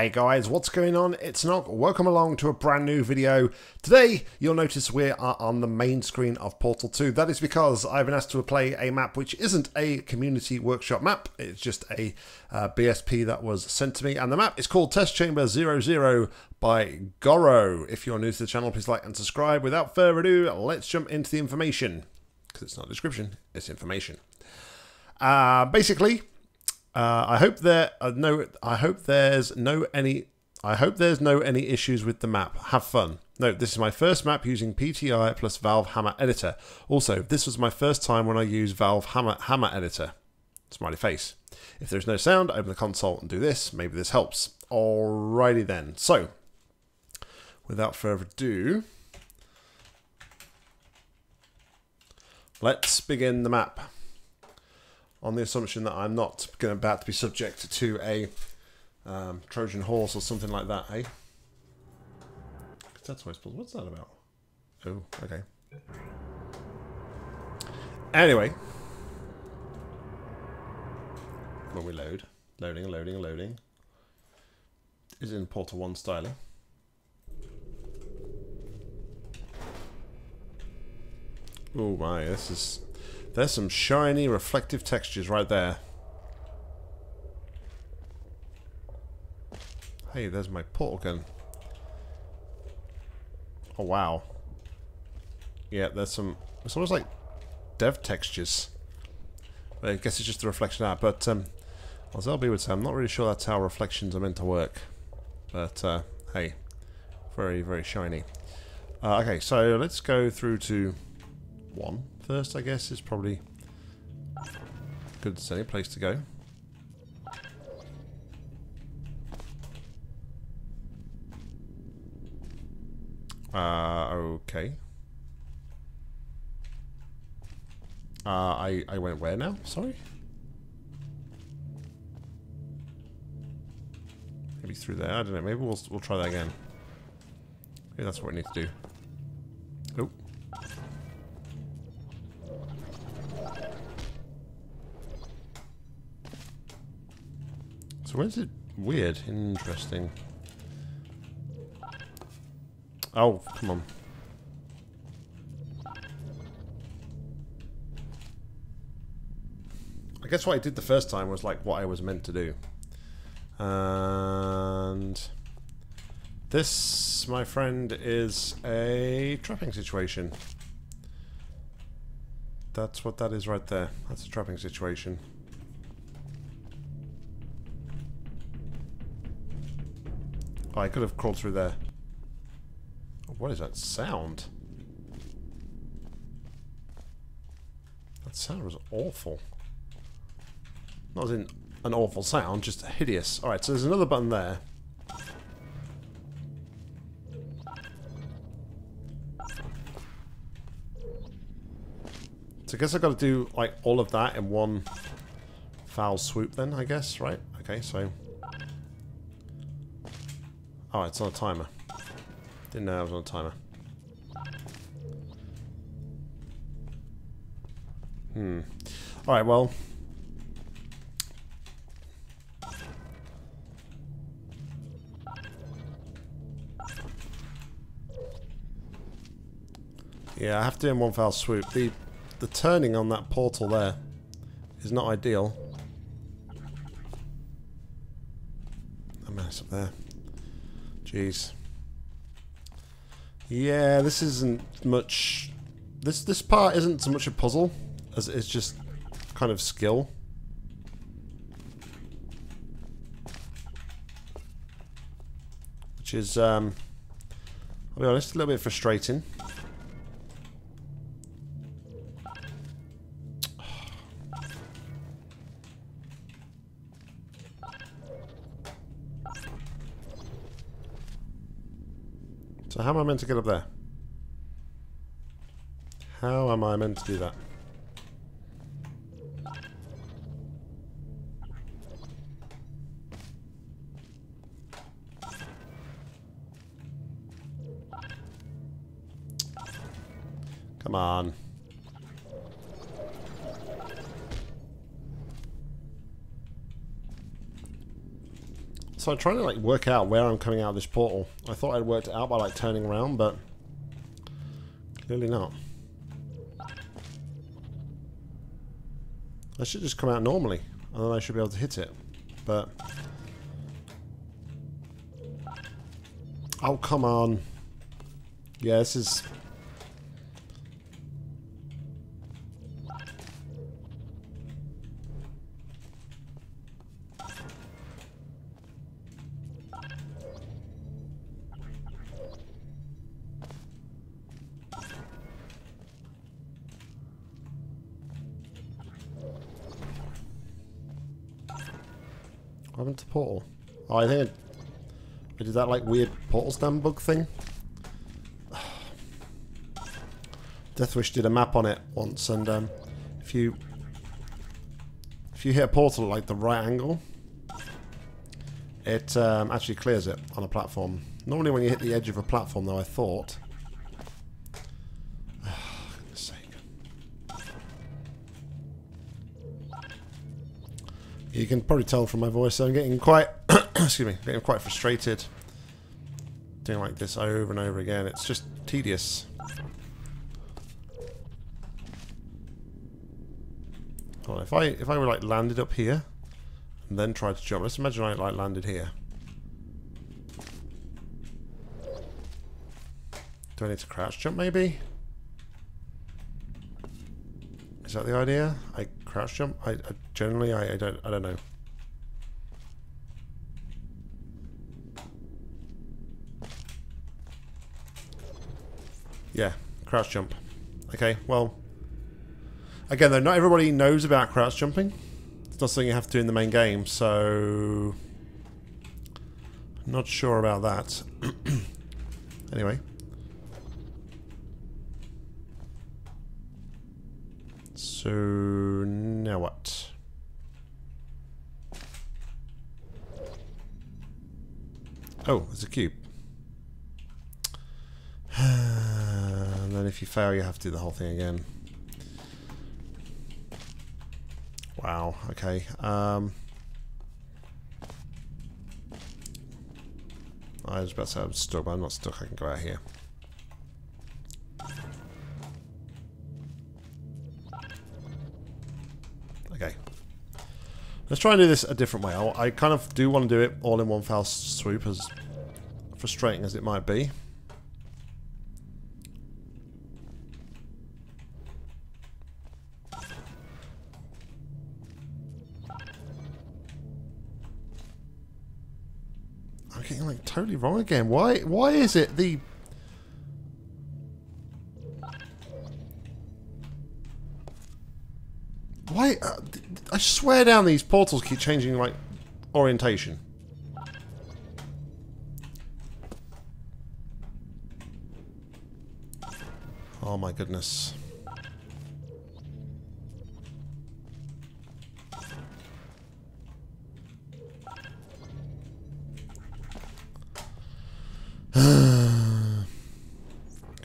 Hey guys, what's going on? It's Nock. Welcome along to a brand new video. Today, you'll notice we are on the main screen of Portal 2. That is because I've been asked to play a map which isn't a Community Workshop map. It's just a uh, BSP that was sent to me. And the map is called Test Chamber 00 by GoRo. If you're new to the channel, please like and subscribe. Without further ado, let's jump into the information. Because it's not description, it's information. Uh, basically, uh, I hope there uh, no. I hope there's no any. I hope there's no any issues with the map. Have fun. Note, this is my first map using PTI plus Valve Hammer Editor. Also, this was my first time when I used Valve Hammer Hammer Editor. Smiley face. If there's no sound, open the console and do this. Maybe this helps. Alrighty then. So, without further ado, let's begin the map on the assumption that I'm not going about to be subject to a um, Trojan horse or something like that, eh? That's I suppose. What's that about? Oh, okay. Anyway, when we load, loading, loading, loading, is in Portal One styling. Oh my, this is there's some shiny, reflective textures right there. Hey, there's my portal gun. Oh, wow. Yeah, there's some... It's almost like dev textures. I guess it's just a reflection that, but um, as LB would say, I'm not really sure that's how reflections are meant to work. But, uh, hey, very, very shiny. Uh, okay, so let's go through to one first, I guess, is probably a good any place to go. Uh, okay. Uh, I, I went where now? Sorry? Maybe through there. I don't know. Maybe we'll, we'll try that again. Maybe that's what we need to do. Oh. So where's it weird? Interesting. Oh, come on. I guess what I did the first time was like what I was meant to do. And this, my friend, is a trapping situation. That's what that is right there. That's a trapping situation. Oh, I could have crawled through there. What is that sound? That sound was awful. Not as in an awful sound, just hideous. Alright, so there's another button there. So I guess I've got to do like all of that in one foul swoop then, I guess, right? Okay, so Oh, it's on a timer. Didn't know I was on a timer. Hmm. Alright, well... Yeah, I have to do in one foul swoop. The the turning on that portal there is not ideal. A mess up there. Jeez. Yeah, this isn't much... This, this part isn't so much a puzzle as it's just kind of skill. Which is, um, I'll be honest, a little bit frustrating. Meant to get up there? How am I meant to do that? Come on. So I'm trying to like work out where I'm coming out of this portal. I thought I'd worked it out by like turning around, but clearly not. I should just come out normally, and then I should be able to hit it. But oh come on, yeah, this is I think I, did that like weird Portal stand bug thing. Deathwish did a map on it once, and um, if you if you hit a portal at like the right angle, it um, actually clears it on a platform. Normally, when you hit the edge of a platform, though, I thought. Sake. You can probably tell from my voice I'm getting quite, excuse me, getting quite frustrated doing like this over and over again. It's just tedious. Well, if I if I were like landed up here and then tried to jump, let's imagine I like landed here. Do I need to crouch jump maybe? Is that the idea? I crouch jump? I, I generally I, I don't I don't know. Yeah, crouch jump. Okay, well again though, not everybody knows about crouch jumping. It's not something you have to do in the main game, so not sure about that. anyway. So now what? Oh, there's a cube. and then if you fail, you have to do the whole thing again. Wow, okay. Um, I was about to say I'm stuck, but I'm not stuck. I can go out here. Okay. Let's try and do this a different way. I, I kind of do want to do it all in one foul swoop, as frustrating as it might be. Wrong again. Why? Why is it the Why? Uh, I swear down these portals keep changing, like, orientation. Oh my goodness.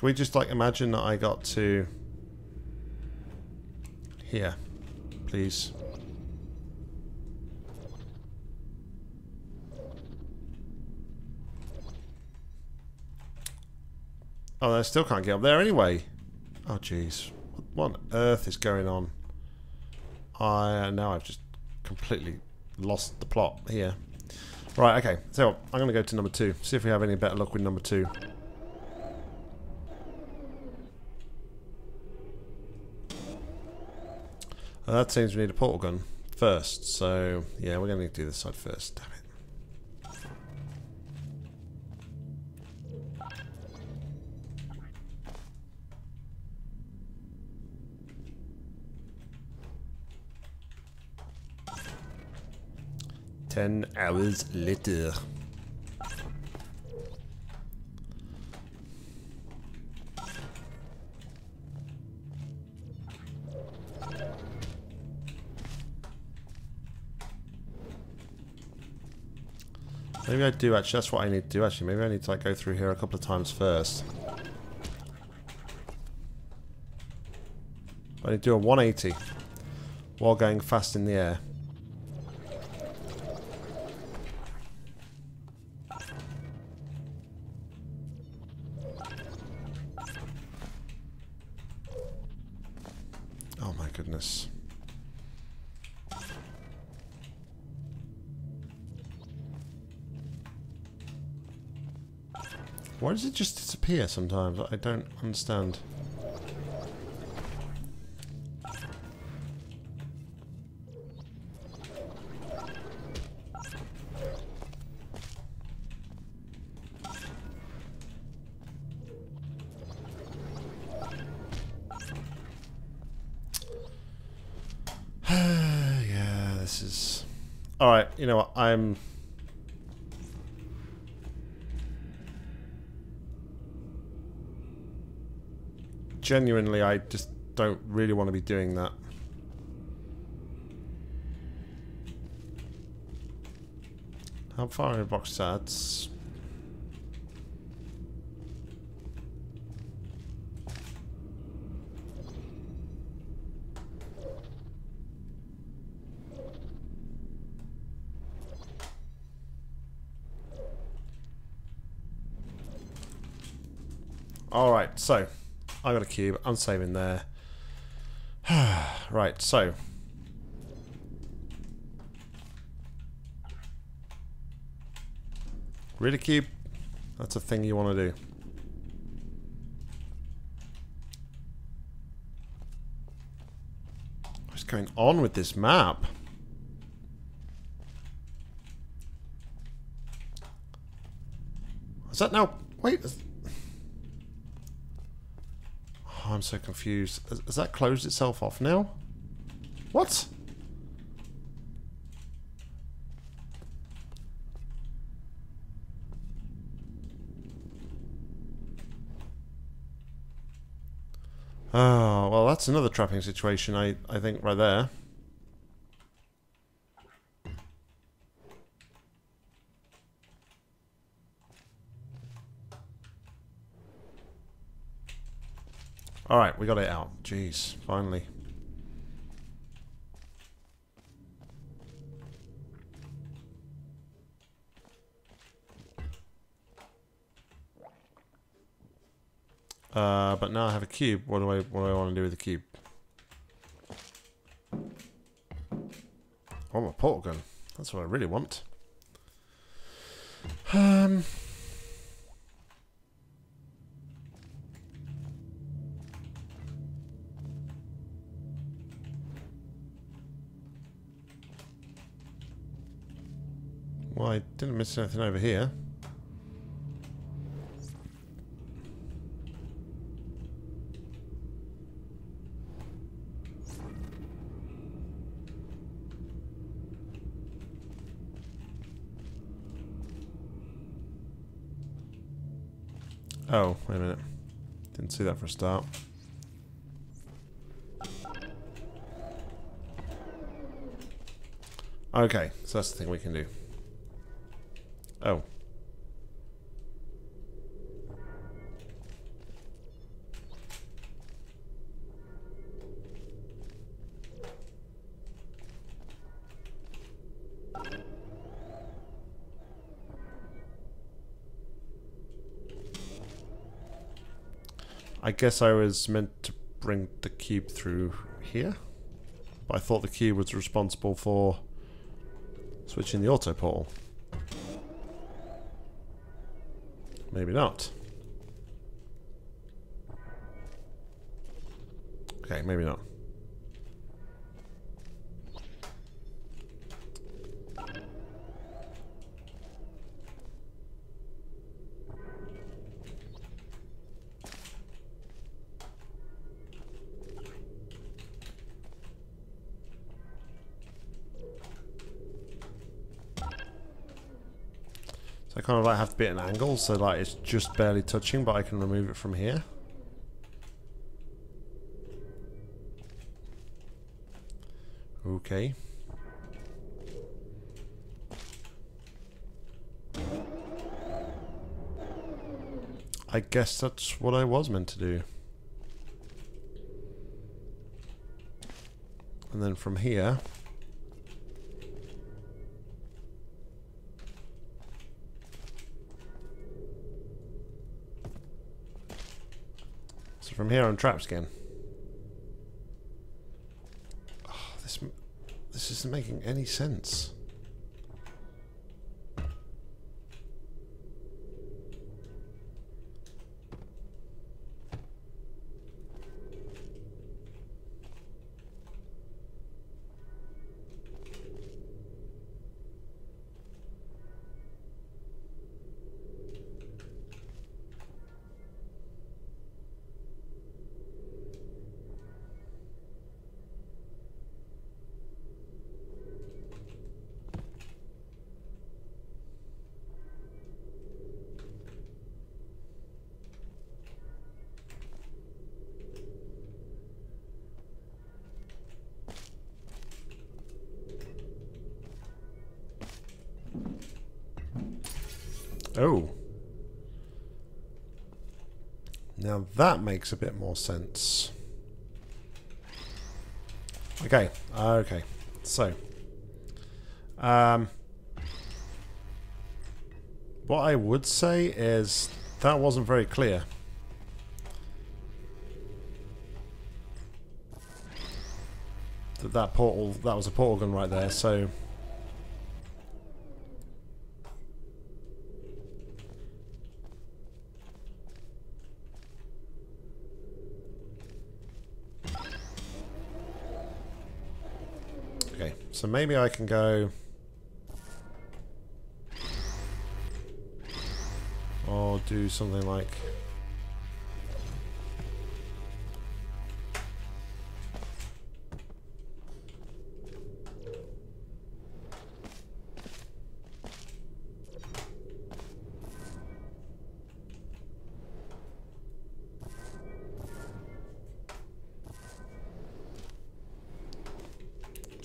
We just, like, imagine that I got to... here? please. Oh, I still can't get up there anyway. Oh, jeez. What on earth is going on? I uh, Now I've just completely lost the plot here. Right, okay. So, I'm going to go to number two. See if we have any better luck with number two. That seems we need a portal gun first, so yeah, we're going to do this side first. Damn it. Ten hours later. Maybe I do actually, that's what I need to do actually. Maybe I need to like go through here a couple of times first. I need to do a 180 while going fast in the air. Disappear sometimes? I don't understand. yeah, this is... Alright, you know what, I'm... Genuinely, I just don't really want to be doing that. How far in box stats? Alright, so I got a cube, I'm saving there. right, so Really cube? That's a thing you want to do. What's going on with this map? Is that now... Wait... Oh, I'm so confused. Has, that closed itself off now? What? Oh, well that's another trapping situation, I, I think, right there. Alright, we got it out. Jeez, finally. Uh, but now I have a cube. What do I what do I want to do with the cube? Oh, my portal gun. That's what I really want. Um. Well, I didn't miss anything over here. Oh, wait a minute. Didn't see that for a start. Okay, so that's the thing we can do. Guess I was meant to bring the cube through here. But I thought the cube was responsible for switching the auto portal. Maybe not. Okay, maybe not. Kind of like have to be at an angle so like it's just barely touching but I can remove it from here. Okay. I guess that's what I was meant to do. And then from here... From here I'm trapped again. Oh, this, this isn't making any sense. That makes a bit more sense. Okay, okay. So, um, what I would say is that wasn't very clear. That that portal, that was a portal gun right there, so... Okay, so maybe I can go... Or do something like...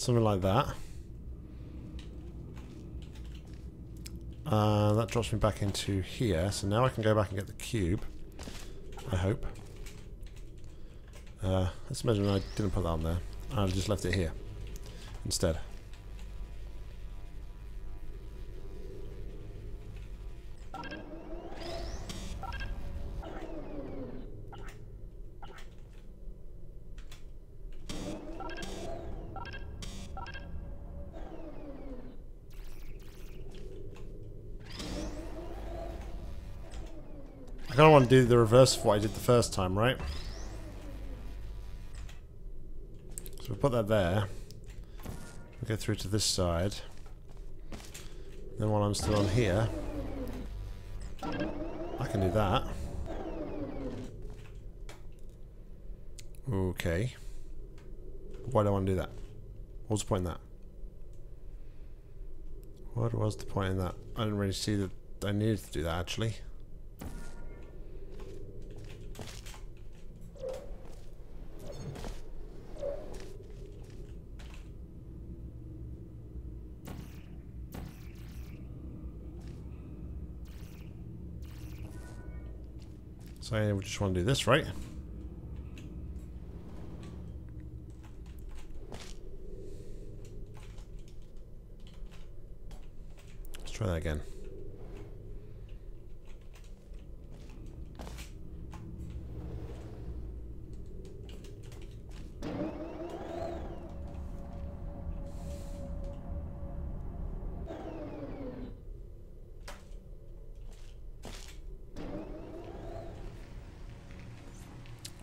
Something like that. Uh, that drops me back into here, so now I can go back and get the cube. I hope. Uh, let's imagine I didn't put that on there. I just left it here instead. Kind of want to do the reverse of what I did the first time, right? So we'll put that there. We'll go through to this side. Then while I'm still on here, I can do that. Okay. Why do I want to do that? What's the point in that? What was the point in that? I didn't really see that I needed to do that actually. So I just want to do this, right? Let's try that again.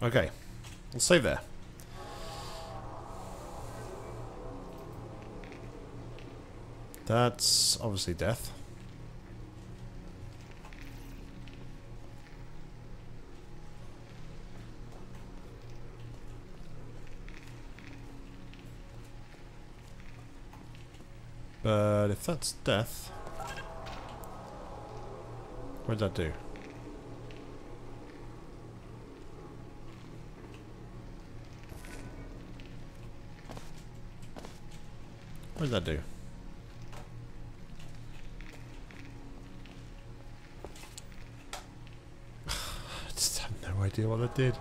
Okay, we'll save there. That's obviously death. But if that's death, what did that do? What did that do? I just have no idea what that did.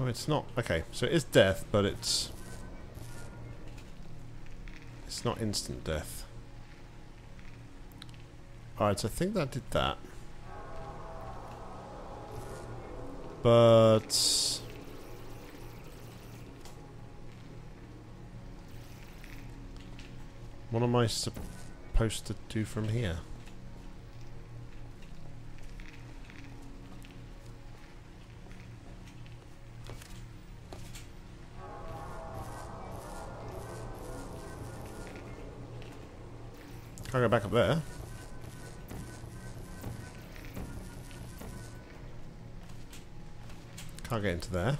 Oh, it's not. Okay, so it is death, but it's... It's not instant death. Alright, so I think that did that. But... What am I supposed to do from here? Can't go back up there. Can't get into there.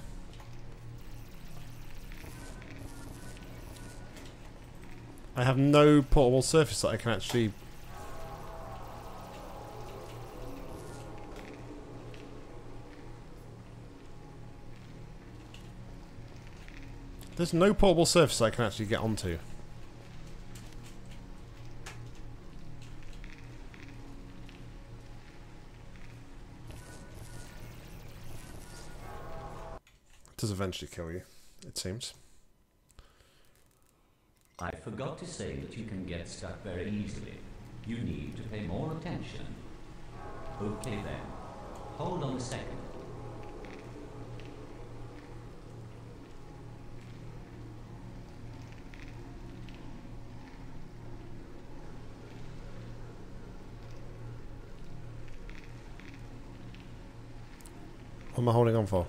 I have no portable surface that I can actually... There's no portable surface I can actually get onto. Eventually kill you, it seems. I forgot to say that you can get stuck very easily. You need to pay more attention. Okay then. Hold on a second. What am I holding on for?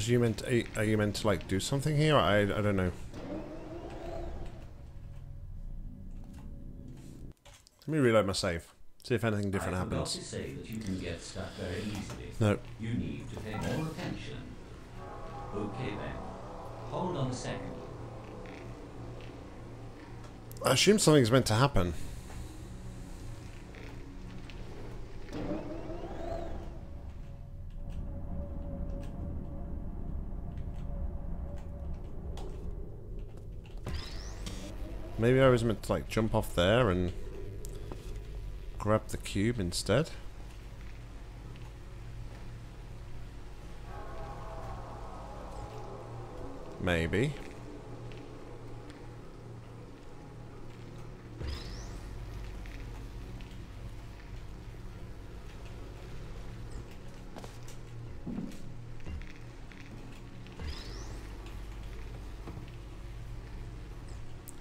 Was you meant to, are you meant to like do something here? I, I don't know. Let me reload my save. See if anything different happens. to say that you can get stuck very easily. No. You need to pay more attention. Okay then. Hold on a second. I assume something's meant to happen. Maybe I was meant to like jump off there and grab the cube instead. Maybe.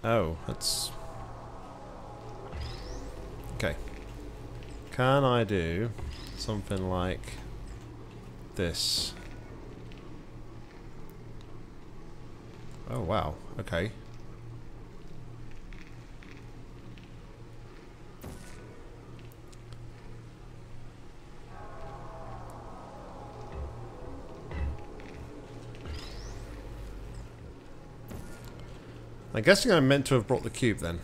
Oh, that's... Okay. Can I do something like this? Oh, wow. Okay. I'm guessing I meant to have brought the cube then.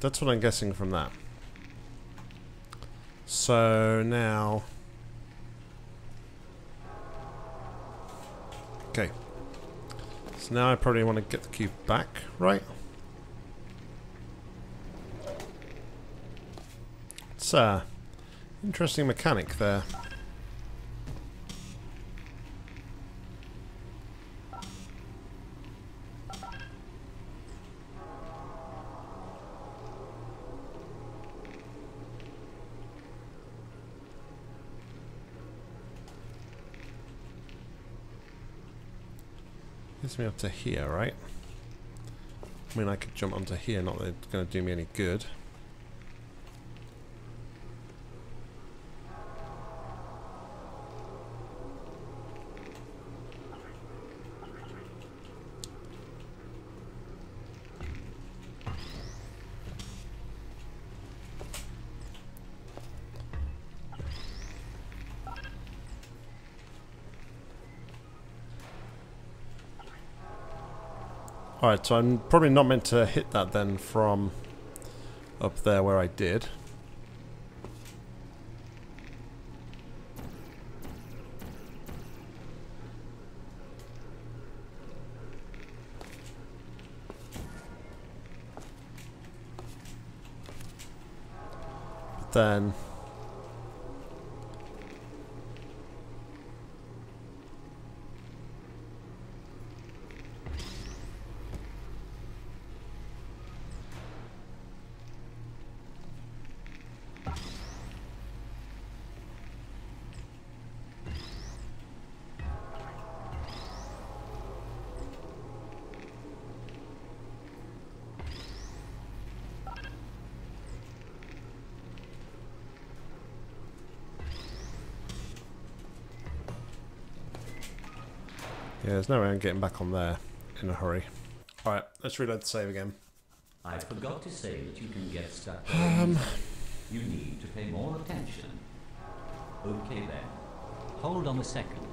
That's what I'm guessing from that. So now... Okay. So now I probably want to get the cube back, right? It's a interesting mechanic there. Gets me up to here, right? I mean, I could jump onto here, not that it's going to do me any good. Right, so I'm probably not meant to hit that then from up there where I did. Then... no way I'm getting back on there in a hurry. Alright, let's reload the save again. I forgot to say that you can get stuck Um. You need to pay more attention. Okay then. Hold on a second.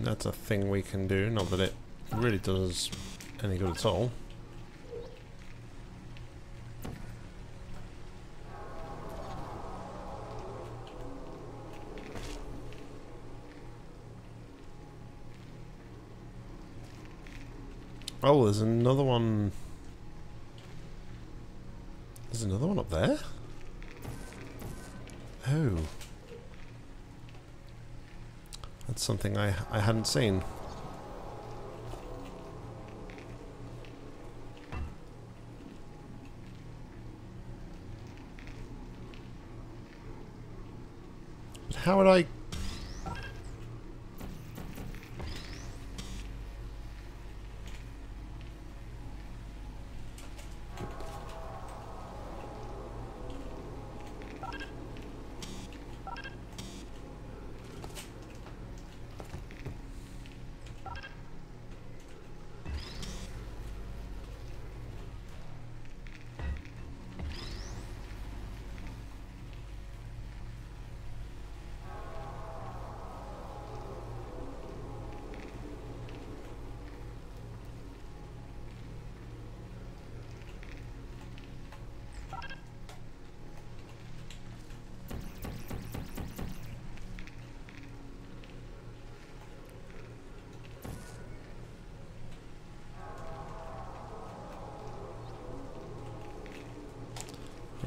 that's a thing we can do, not that it really does any good at all. There's another one. There's another one up there? Oh. That's something I, I hadn't seen.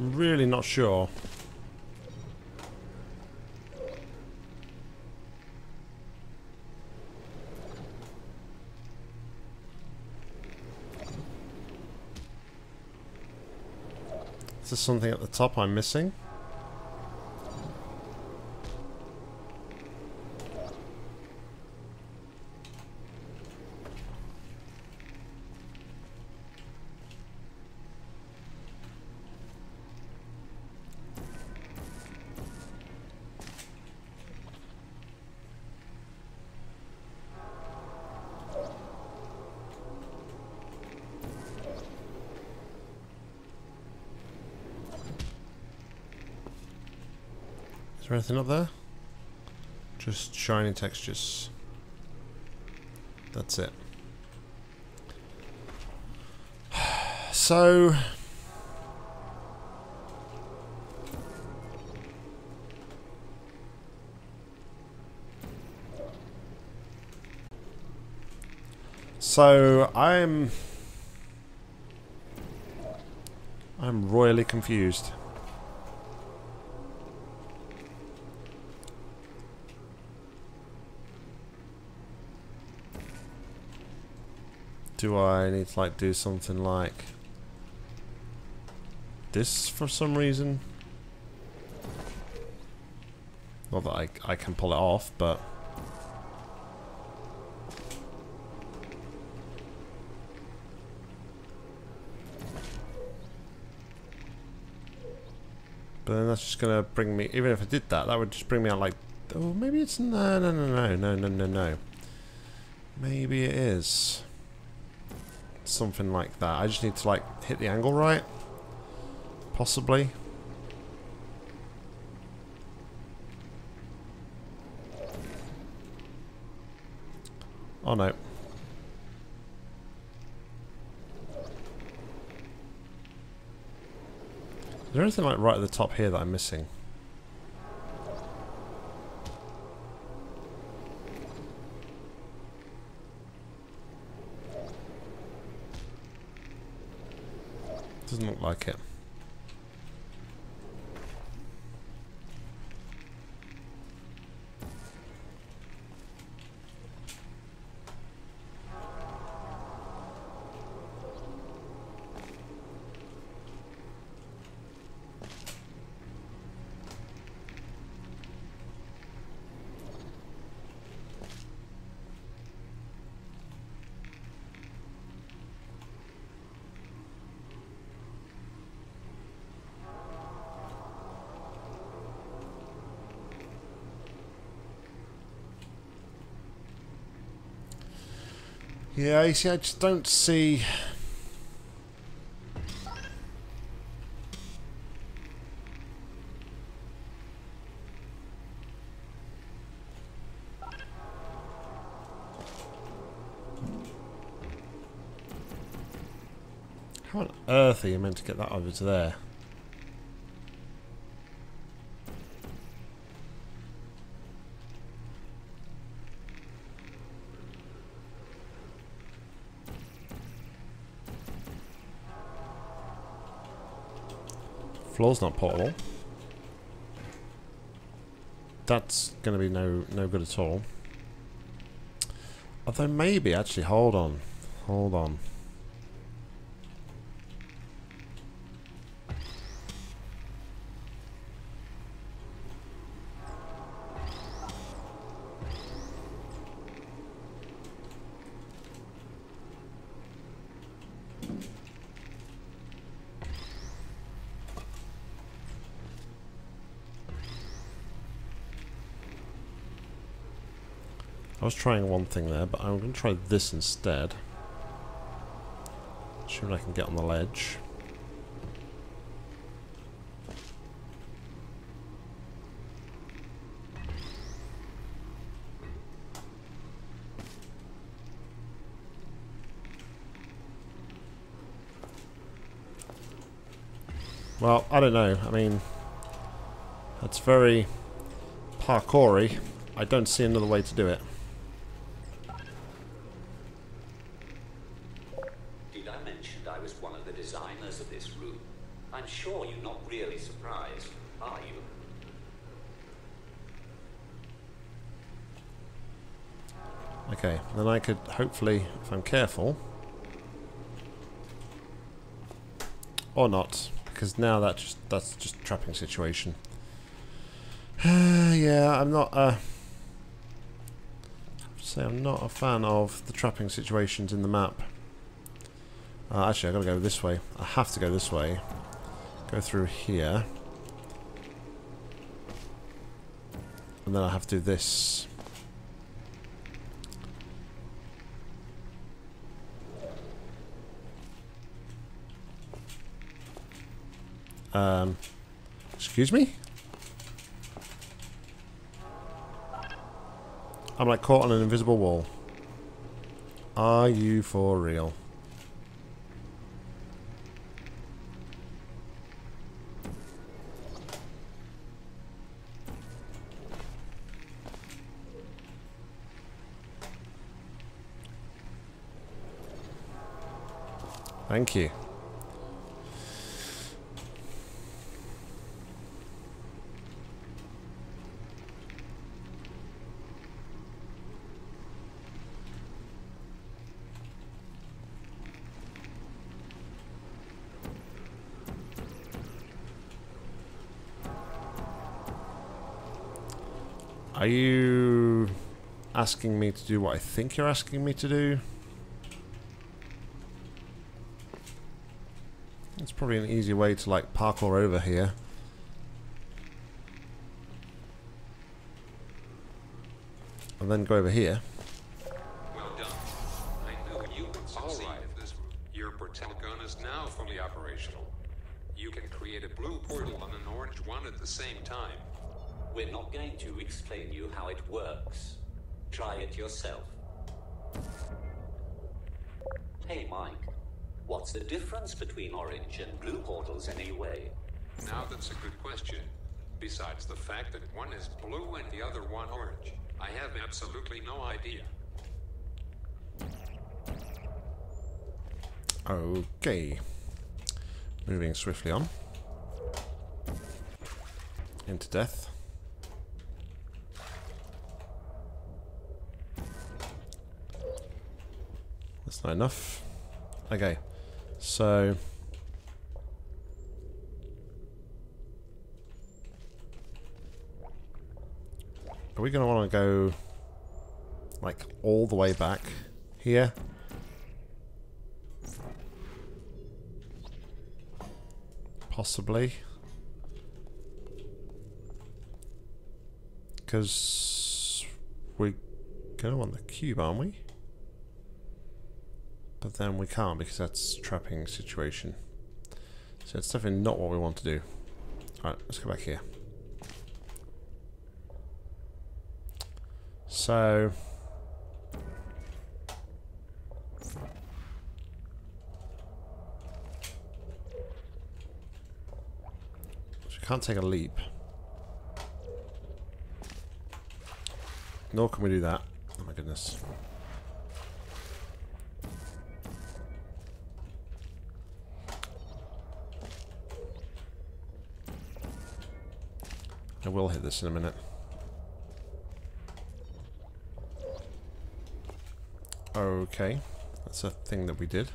I'm really not sure. Is there something at the top I'm missing? Anything up there? Just shiny textures. That's it. So... So, I'm... I'm royally confused. Do I need to like do something like this for some reason? Not that I, I can pull it off, but... But then that's just gonna bring me, even if I did that, that would just bring me out like, oh, maybe it's, no, no, no, no, no, no, no, no. Maybe it is. Something like that. I just need to like hit the angle right. Possibly. Oh no. Is there anything like right at the top here that I'm missing? Doesn't look like it. Yeah, you see, I just don't see... How on earth are you meant to get that over to there? Floor's not portable. That's going to be no no good at all. Although maybe, actually, hold on. Hold on. Trying one thing there, but I'm going to try this instead. What I can get on the ledge. Well, I don't know. I mean, that's very parkoury. I don't see another way to do it. Did I mention I was one of the designers of this room? I'm sure you're not really surprised, are you? Okay, then I could hopefully, if I'm careful, or not, because now that just that's just trapping situation. yeah, I'm not. Uh, say I'm not a fan of the trapping situations in the map. Uh, actually, I gotta go this way. I have to go this way. Go through here, and then I have to do this. Um, excuse me? I'm like caught on an invisible wall. Are you for real? Thank you. Are you asking me to do what I think you're asking me to do? It's probably an easy way to like parkour over here. And then go over here. Well done. I knew you would succeed in this. room. Your portal gun is now fully operational. You can create a blue portal and an orange one at the same time. We're not going to explain you how it works. Try it yourself. Hey, Mike. What's the difference between orange and blue portals anyway? Now that's a good question. Besides the fact that one is blue and the other one orange, I have absolutely no idea. Okay. Moving swiftly on. Into death. Not enough. Okay, so... Are we going to want to go like all the way back here? Possibly. Because we're going to want the cube, aren't we? But then we can't because that's trapping situation. So it's definitely not what we want to do. Alright, let's go back here. So... So we can't take a leap. Nor can we do that. Oh my goodness. I will hit this in a minute. Okay, that's a thing that we did.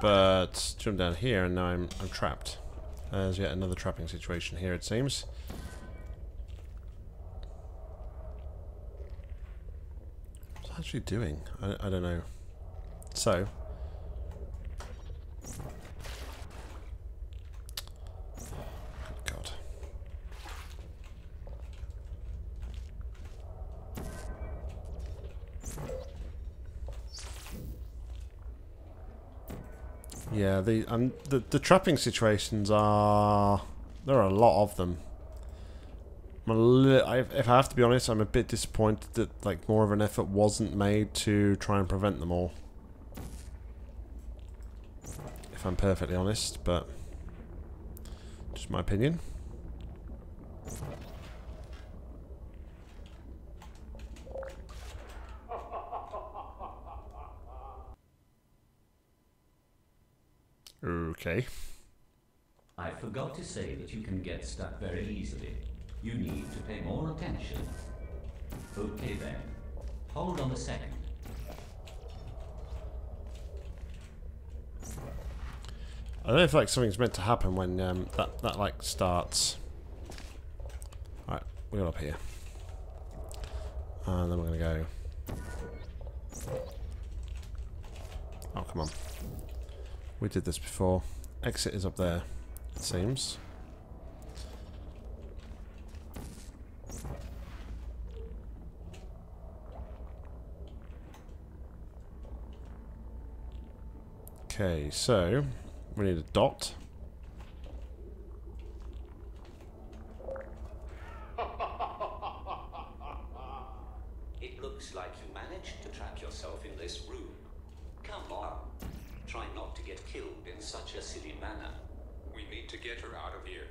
But jump down here and now I'm I'm trapped. There's yet another trapping situation here it seems. What's actually doing? I, I don't know. So. The um the the trapping situations are there are a lot of them. I, if I have to be honest, I'm a bit disappointed that like more of an effort wasn't made to try and prevent them all. If I'm perfectly honest, but just my opinion. Okay. I forgot to say that you can get stuck very easily. You need to pay more attention. Okay then. Hold on a second. I don't know if like something's meant to happen when um, that that like starts. Alright, we got up here. And then we're gonna go. Oh come on. We did this before. Exit is up there, it seems. Okay, so we need a dot. It looks like you managed to trap yourself in this room. Come on. Try not to get killed in such a silly manner. We need to get her out of here.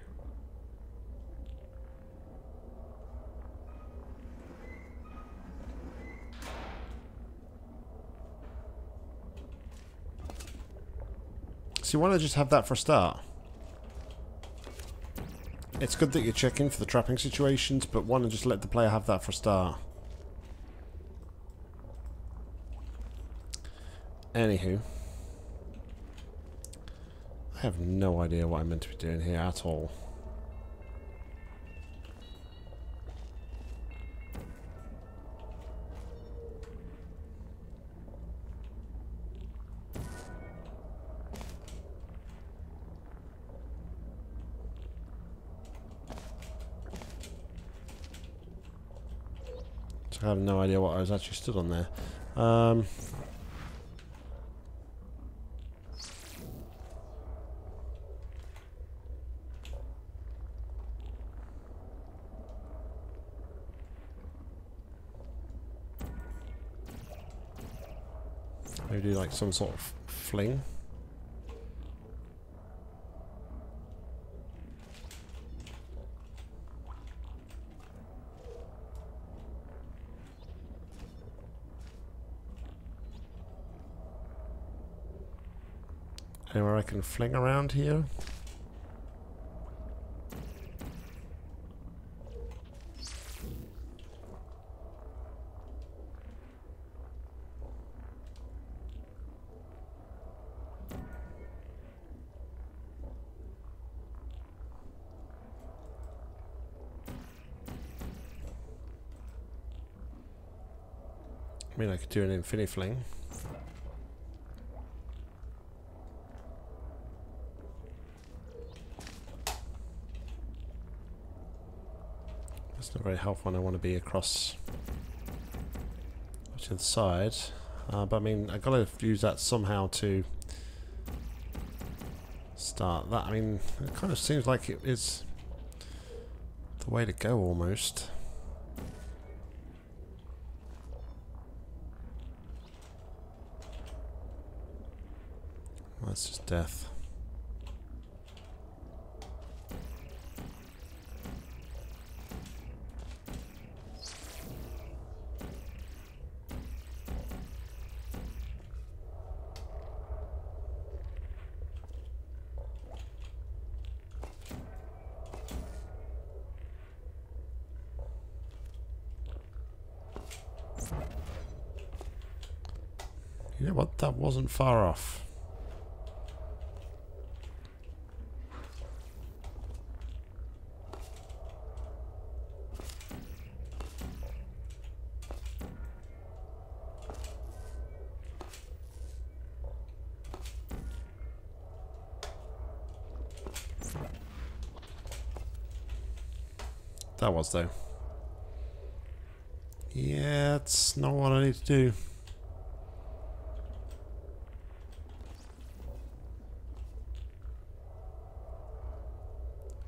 Just have that for a start? It's good that you're checking for the trapping situations, but why not just let the player have that for a start? Anywho. I have no idea what I'm meant to be doing here at all. I have no idea what I was actually stood on there. Um, maybe do like some sort of fling. Anywhere I can fling around here? I mean, I could do an infinity fling. Very helpful when I want to be across to the side. Uh, but I mean, i got to use that somehow to start that. I mean, it kind of seems like it is the way to go almost. That's just death. You know what? That wasn't far off. That was though. Yeah, it's not what I need to do.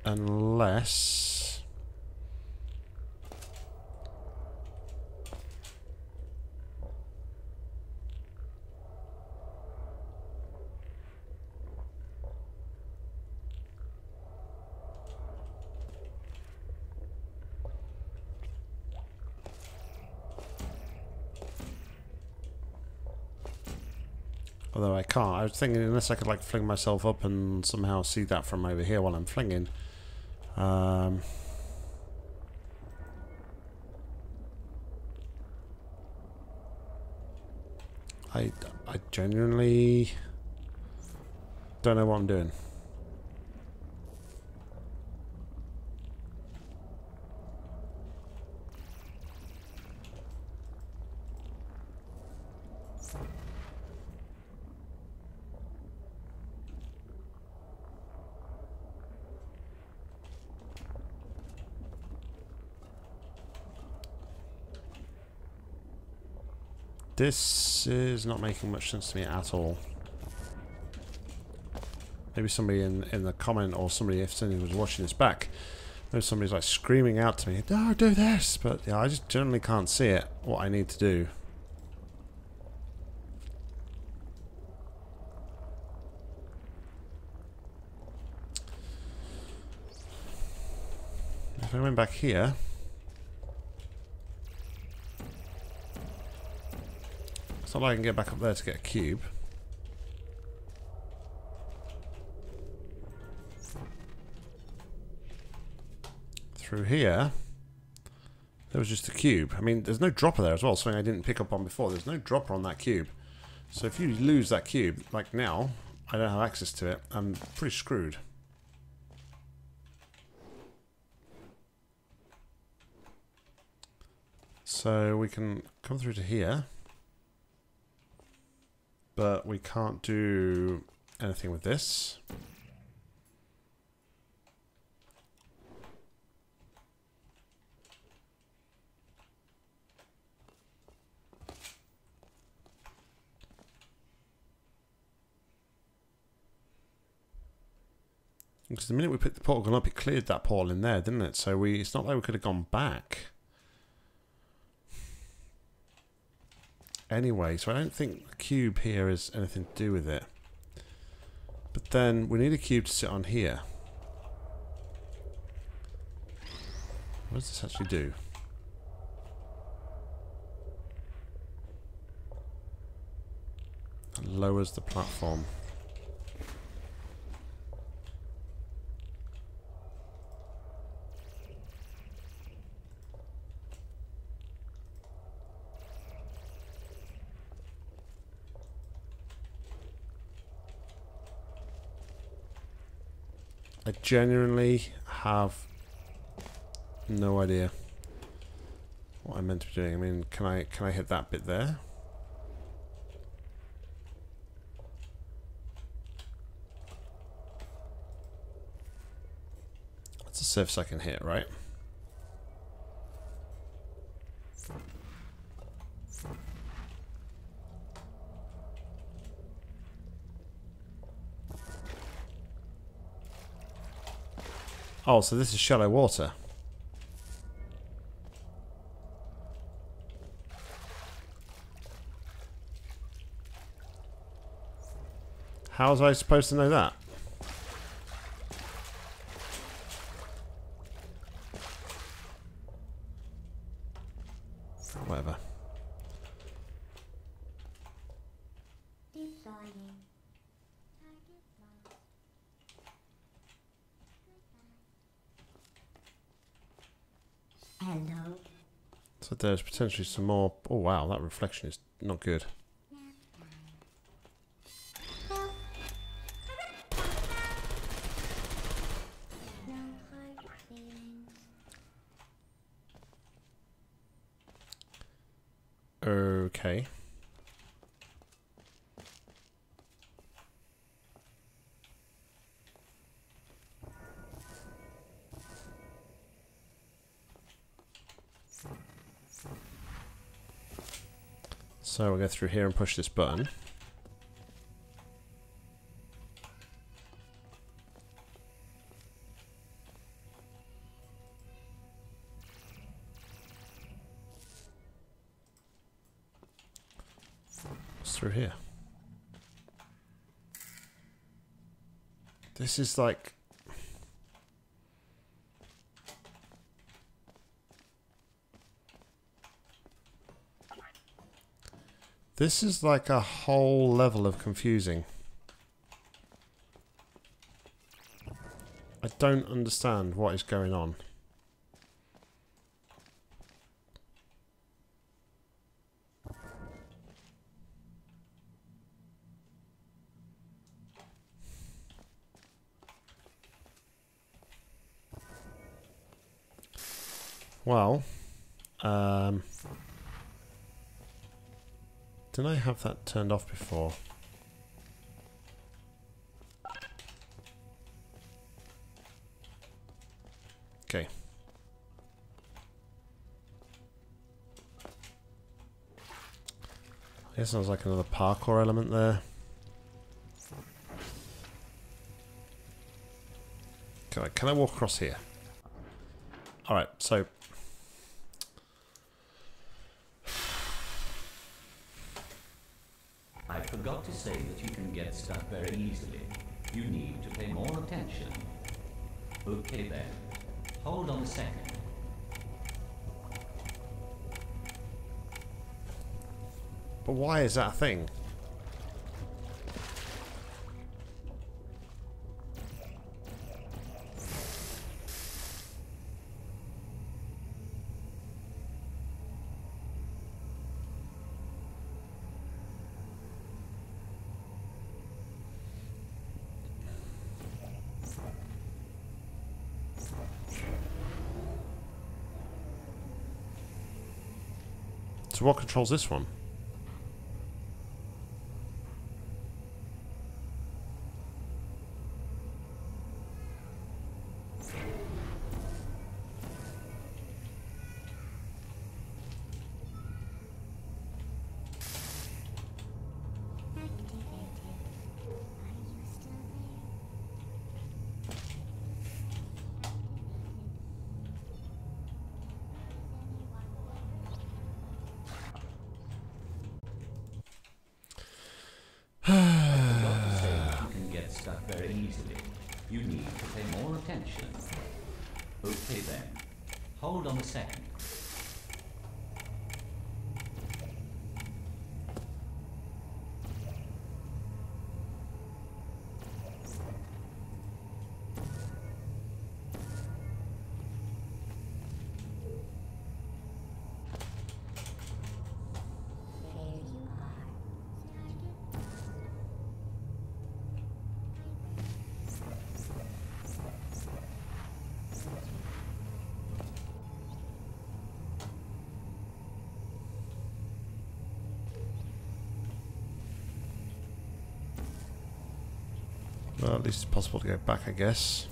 Unless... Although Unless I could like fling myself up and somehow see that from over here while I'm flinging. Um, I, I genuinely don't know what I'm doing. This is not making much sense to me at all. Maybe somebody in, in the comment or somebody, if somebody was watching this back, maybe somebody's like screaming out to me, oh, do this! But yeah, I just generally can't see it, what I need to do. If I went back here... Not I can get back up there to get a cube. Through here, there was just a cube. I mean, there's no dropper there as well, something I didn't pick up on before. There's no dropper on that cube. So if you lose that cube, like now, I don't have access to it, I'm pretty screwed. So we can come through to here but we can't do anything with this. Because the minute we put the portal up, it cleared that portal in there, didn't it? So we it's not like we could have gone back. Anyway, so I don't think the cube here has anything to do with it. But then we need a cube to sit on here. What does this actually do? Lowers the platform. I genuinely have no idea what I'm meant to be doing. I mean, can I can I hit that bit there? That's a surface I can hit, right? Oh, so this is shallow water. How was I supposed to know that? There's potentially some more. Oh wow, that reflection is not good. Through here and push this button. Through here? This is like... This is like a whole level of confusing. I don't understand what is going on. Well, um, didn't I have that turned off before? Okay. I guess there's like another parkour element there. Can I, can I walk across here? Alright, so I forgot to say that you can get stuck very easily. You need to pay more attention. Okay then. Hold on a second. But why is that a thing? So what controls this one? Activated. Are you still there? Forgot to say that you can get stuck very easily. You need to pay more attention. Okay then. Hold on a second. There you are. Well, at least it's possible to go back, I guess.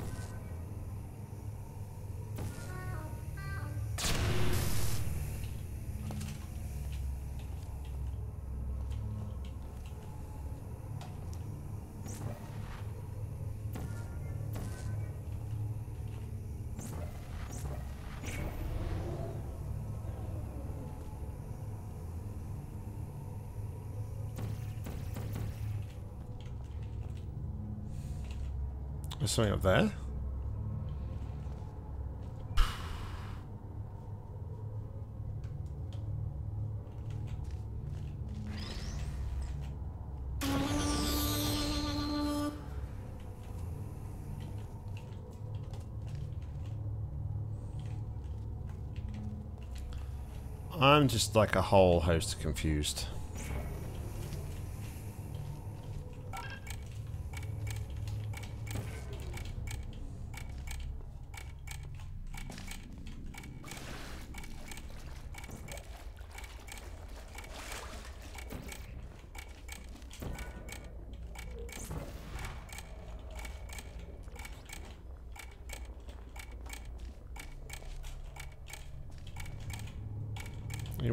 There's something up there. I'm just like a whole host of confused.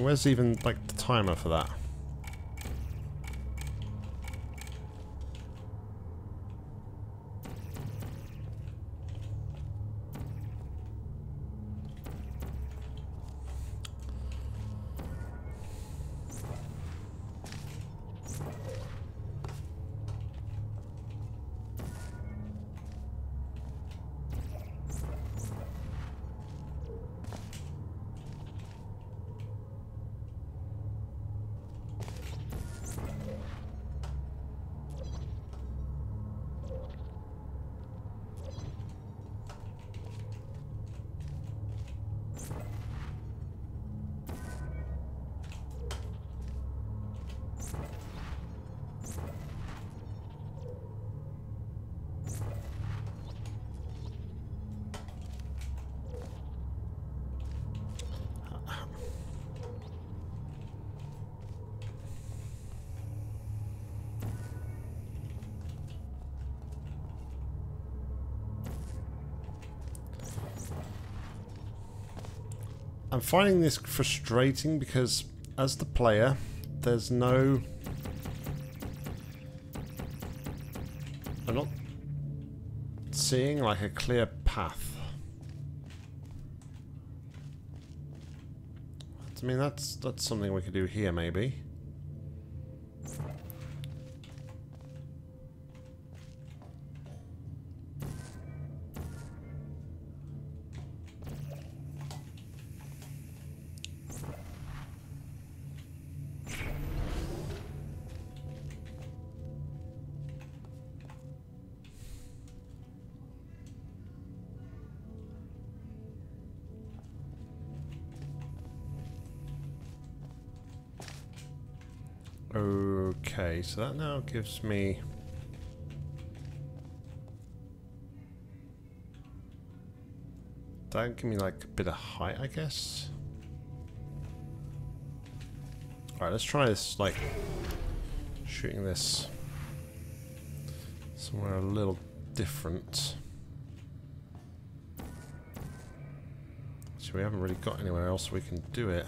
Where's even like the timer for that? I'm finding this frustrating because as the player, there's no... I'm not seeing like a clear path. I mean, that's that's something we could do here, maybe. So that now gives me... That give me like a bit of height, I guess. Alright, let's try this, like, shooting this somewhere a little different. So we haven't really got anywhere else we can do it.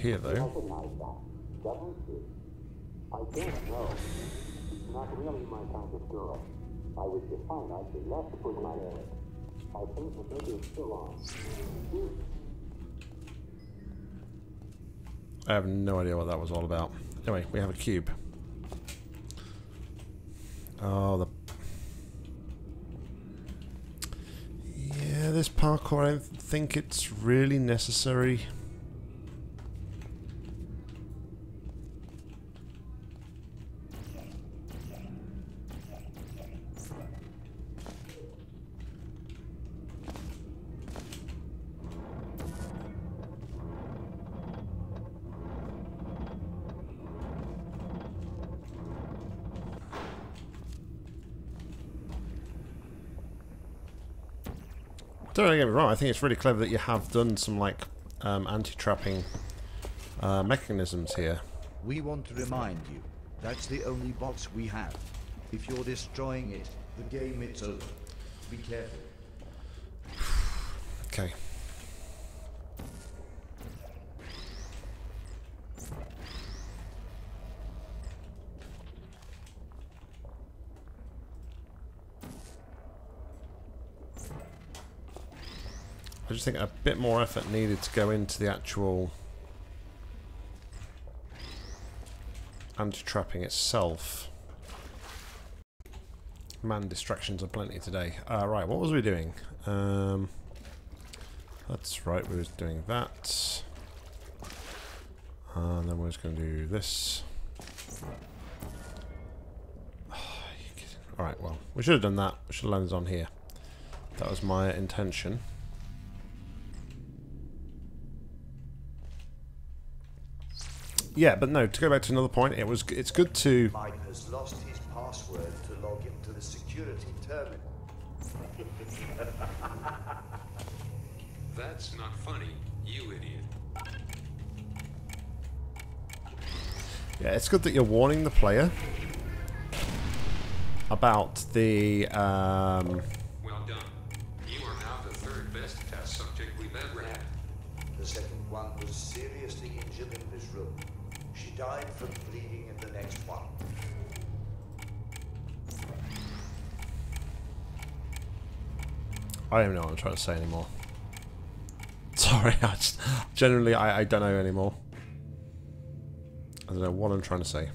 Here though. recognize that, don't you? I don't know. Not really my kind of girl. I was defiant. I should left to put my head. I think the baby is still on. I have no idea what that was all about. Anyway, we have a cube. Oh, the... Yeah, this parkour, I don't think it's really necessary. Wrong, I think it's really clever that you have done some like um, anti-trapping uh, mechanisms here. We want to remind you, that's the only box we have. If you're destroying it, the game is over. Be careful. Okay. I just think a bit more effort needed to go into the actual anti-trapping itself. Man, distractions are plenty today. Uh, right, what was we doing? Um, that's right, we was doing that. And then we was going to do this. Alright, well, we should have done that. We should have landed on here. That was my intention. Yeah, but no, to go back to another point, it was it's good to Mike has lost his password to log into the security terminal. That's not funny, you idiot. Yeah, it's good that you're warning the player about the um, Well done. You are now the third best test subject we've ever had. The second one was seriously injured in this room. She died from bleeding in the next one. I don't even know what I'm trying to say anymore. Sorry, I just generally I, I don't know anymore. I don't know what I'm trying to say.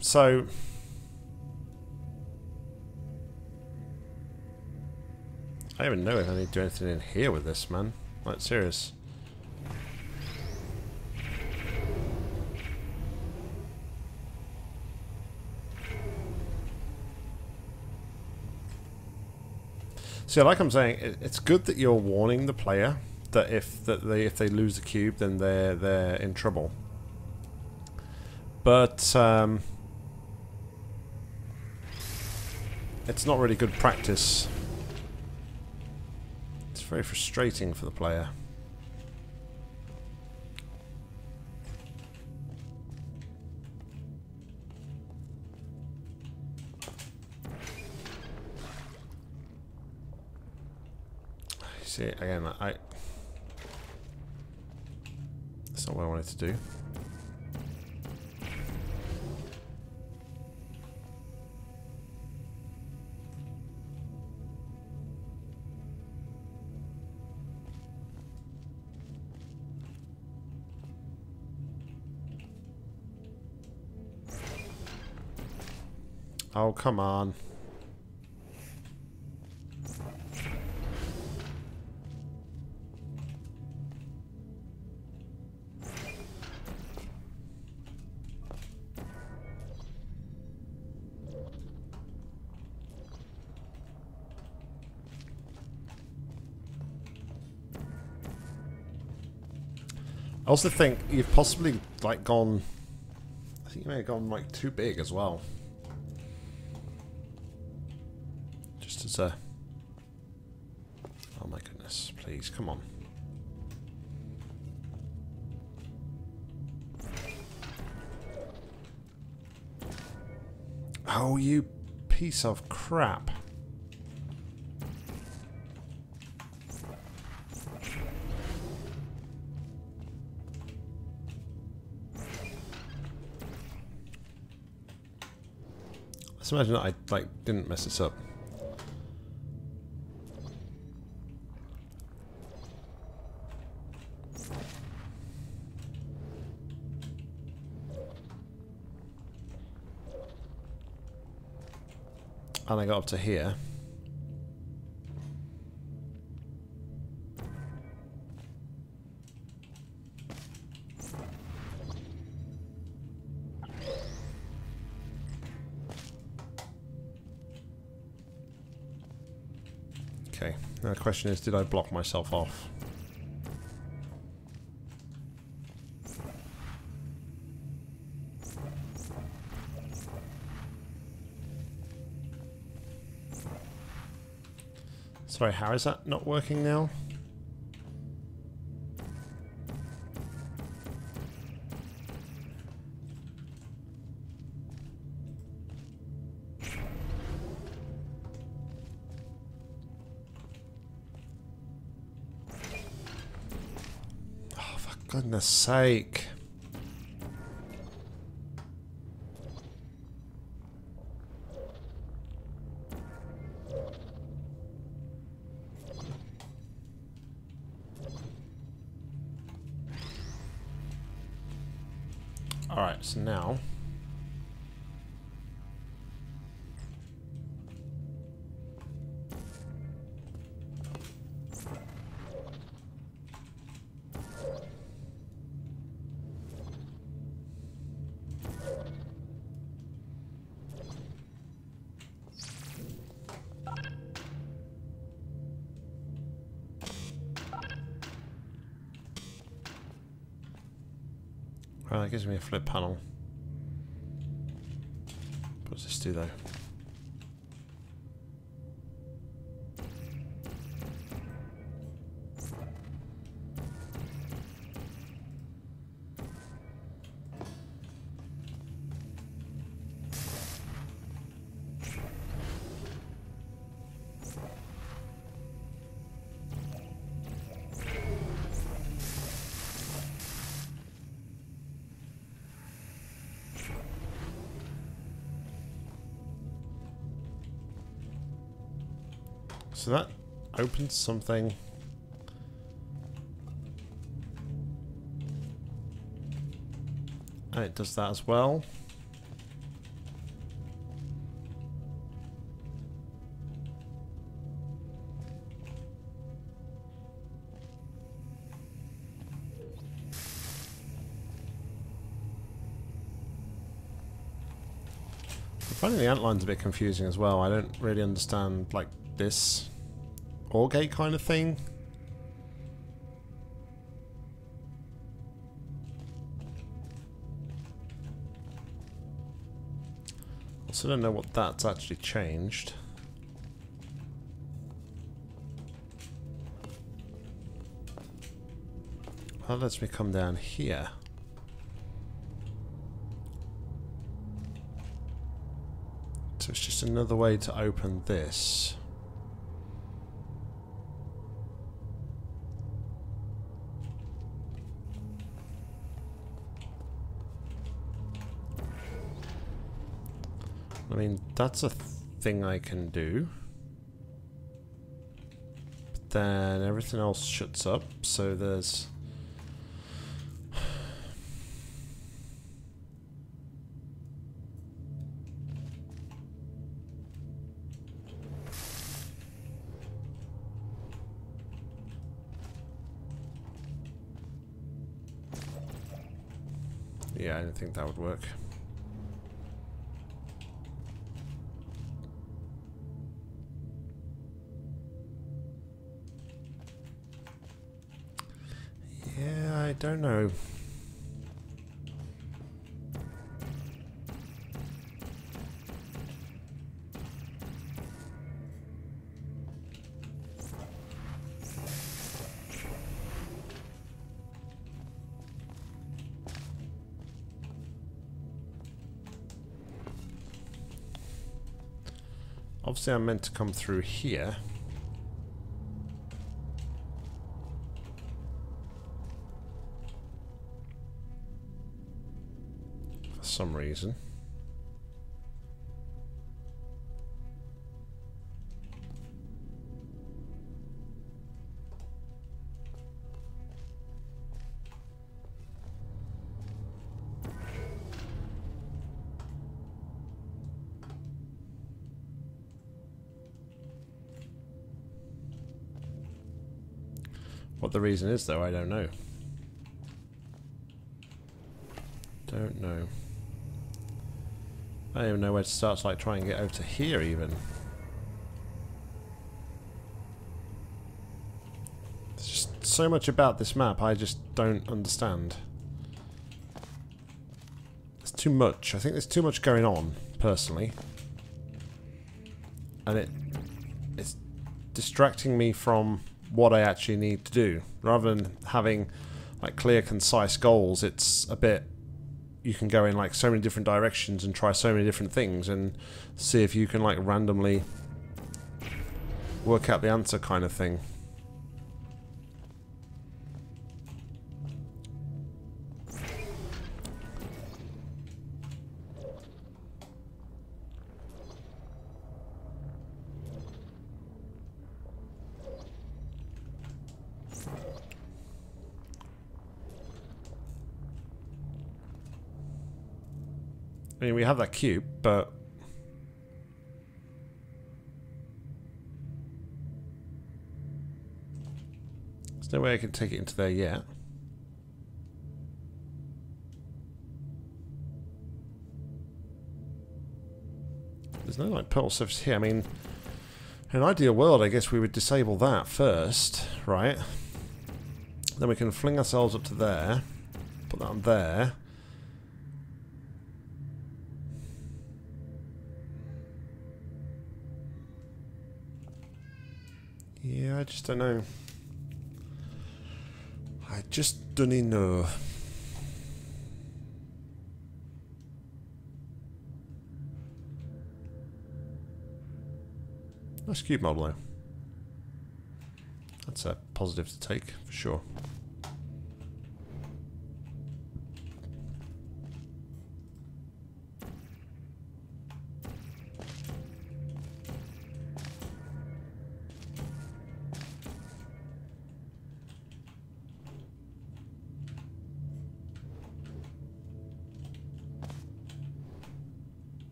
So I don't even know if I need to do anything in here with this, man. Like, serious. See, like I'm saying, it, it's good that you're warning the player that if that they if they lose the cube, then they're they're in trouble. But um, it's not really good practice. Very frustrating for the player. See, again, I... That's not what I wanted to do. Oh, come on. I also think you've possibly like gone. I think you may have gone like too big as well. Oh my goodness! Please come on. Oh, you piece of crap! Let's imagine that I like didn't mess this up. And I got up to here. Okay, now the question is, did I block myself off? Sorry, how is that not working now? Oh, for goodness sake. Gives me a flip panel. What does this do though? So that opens something. And it does that as well. Finding the outlines a bit confusing as well. I don't really understand like this OR gate kind of thing. Also don't know what that's actually changed. That lets me come down here. So it's just another way to open this. I mean, that's a thing I can do. But then everything else shuts up, so there's... Yeah, I don't think that would work. Don't know. Obviously I'm meant to come through here. Reason. What the reason is, though, I don't know. Don't know. I don't even know where to start to like try and get over to here even. There's just so much about this map I just don't understand. There's too much. I think there's too much going on, personally. And it it's distracting me from what I actually need to do. Rather than having like clear, concise goals, it's a bit you can go in like so many different directions and try so many different things and see if you can like randomly work out the answer kind of thing. I mean, we have that cube, but... There's no way I can take it into there yet. There's no, like, pearl surface here. I mean, in an ideal world, I guess we would disable that first, right? Then we can fling ourselves up to there. Put that on there. Yeah, I just don't know. I just don't know. Nice cube model though. That's a positive to take, for sure.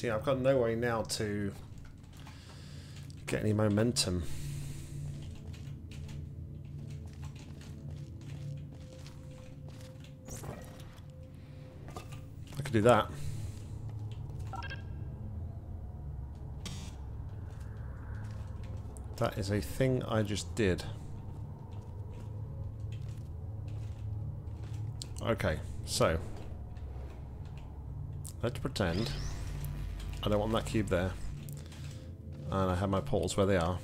See, I've got no way now to get any momentum. I could do that. That is a thing I just did. Okay, so let's pretend I don't want that cube there. And I have my portals where they are.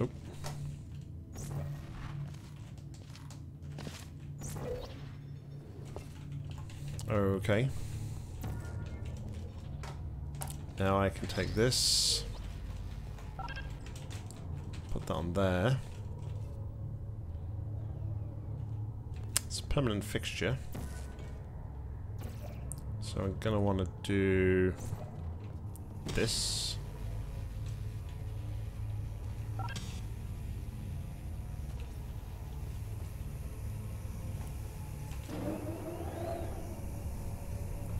Oop. Okay. Now I can take this. Put that on there. It's a permanent fixture. So I'm going to want to do this.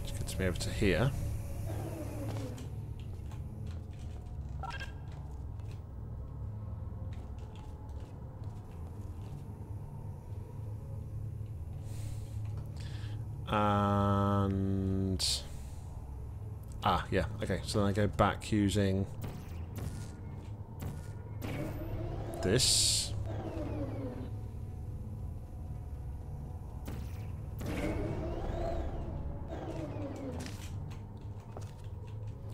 Which gets me over to here. And... Ah, yeah, okay, so then I go back using this.